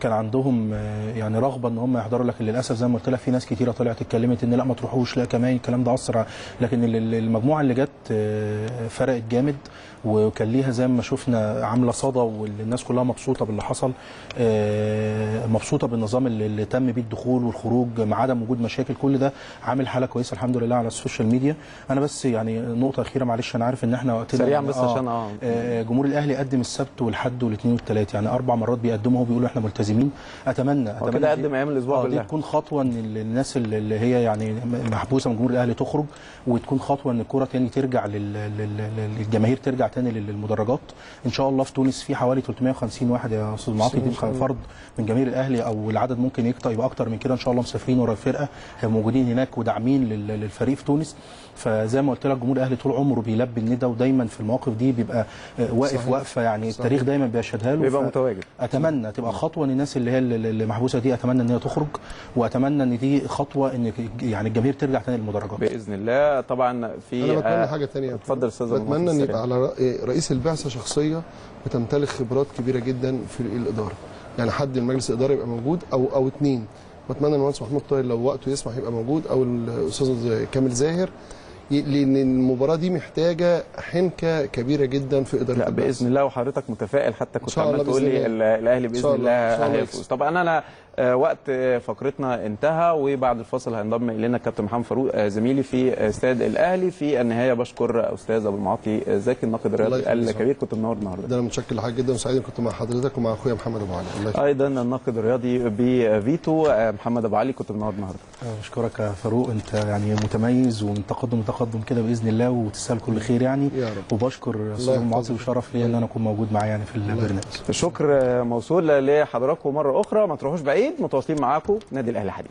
S3: كان عندهم آه، يعني رغبة إن هم يحضروا لكن للأسف زي ما قلت لك في ناس كتيرة طلعت اتكلمت إن لا ما تروحوش لا كمان الكلام ده أثر لكن ال- ال- المجموعة اللي جت آه، فرقت جامد. وكان ليها زي ما شفنا عاملة صدى والناس كلها مبسوطة باللي حصل. آه، مبسوطة بالنظام اللي تم بيه الدخول والخروج مع عدم وجود مشاكل كل ده عامل حالة كويسة الحمد لله على ال social media. أنا بس يعني نقطة أخيرة معلش أنا عارف إن إحنا وقتنا
S1: سريعا بس عشان آه.
S3: آه، جمهور الأهلي قدم السبت والحد والاثنين والثلاث يعني أربع مرات بيقدموا وبيقولوا إحنا ملتزمين.
S1: أتمنى
S3: أتمنى
S1: كده قدم أيام
S3: الأسبوع آه
S1: كلها.
S3: تكون خطوة إن ال- الناس اللي هي يعني محبوسة من جمهور الأهلي تخرج وتكون خطوة إن الكره تاني ترجع لل- لل- لل- للجماهير ترجع تاني لل- للمدرجات. إن شاء الله في تونس في حوالي 350 واحد يا أستاذ معاطي. دي فرد من جماهير الأهلي أو العدد ممكن يكتر يبقى أكتر من كده. إن شاء الله مسافرين ورا الفرقة موجودين هناك وداعمين لل- للفريق في تونس. فزي ما قلت لك جمهور الاهلي طول عمره بيلبي الندى ودايما في المواقف دي بيبقى آه، واقف
S2: صحيح.
S3: واقفة يعني
S2: صحيح.
S3: التاريخ دايما بيشهدها له.
S1: بيبقى متواجد.
S3: أتمنى تبقى خطوة إن الناس اللي هي اللي محبوسه دي أتمنى إن هي تخرج وأتمنى إن دي خطوة إن يعني الجماهير ترجع تاني للمدرجات.
S1: بإذن الله. طبعا في
S2: أنا بتمنى
S1: آه،
S2: حاجة ثانية
S1: اتفضل أستاذ
S2: بتمنى
S1: إن.
S2: يبقى على رئيس البعثة شخصية بتمتلك خبرات كبيرة جدا في الإدارة. يعني حد من مجلس الاداره يبقى موجود أو أو اثنين واتمنى ان المهندس محمود طاهر لو وقته يسمح يبقى موجود أو الأستاذ كامل زاهر. لأن المباراة دي محتاجة حنكة كبيرة جدا في إدارة
S1: لا. بإذن الله وحضرتك متفائل حتى كنت عمال تقول لي الأهلي
S2: بإذن الله.
S1: هيفوز. طبعا أنا آه، وقت آه، فقرتنا انتهى وبعد الفاصل هينضم إلينا الكابتن محمد فاروق آه، زميلي في آه، استاد الأهلي في النهاية. بشكر أستاذ أبو المعاطي آه، زكي الناقد الرياضي. الكبير كنت منور النهارده.
S2: ده أنا متشكر لحضرتك جدا وسعيد إن كنت مع حضرتك ومع أخويا محمد أبو علي. الله يخليك.
S1: أيضا الناقد الرياضي بفيتو آه، محمد أبو علي كنت منور النهارده.
S3: اشكرك يا فاروق. أنت يعني متميز ومن تقدم لتقدم كده بإذن الله وتستاهل كل خير يعني.
S2: يا رب.
S3: وبشكر أستاذ
S2: يحفظك.
S3: المعاطي وشرف لي إن أنا أكون موجود معاه يعني في البرنامج.
S1: الشكر آه، موصول لحضراتكم مرة أخرى. ما تروحوش بعيد. متواصلين معاكم نادي الأهلي حديد.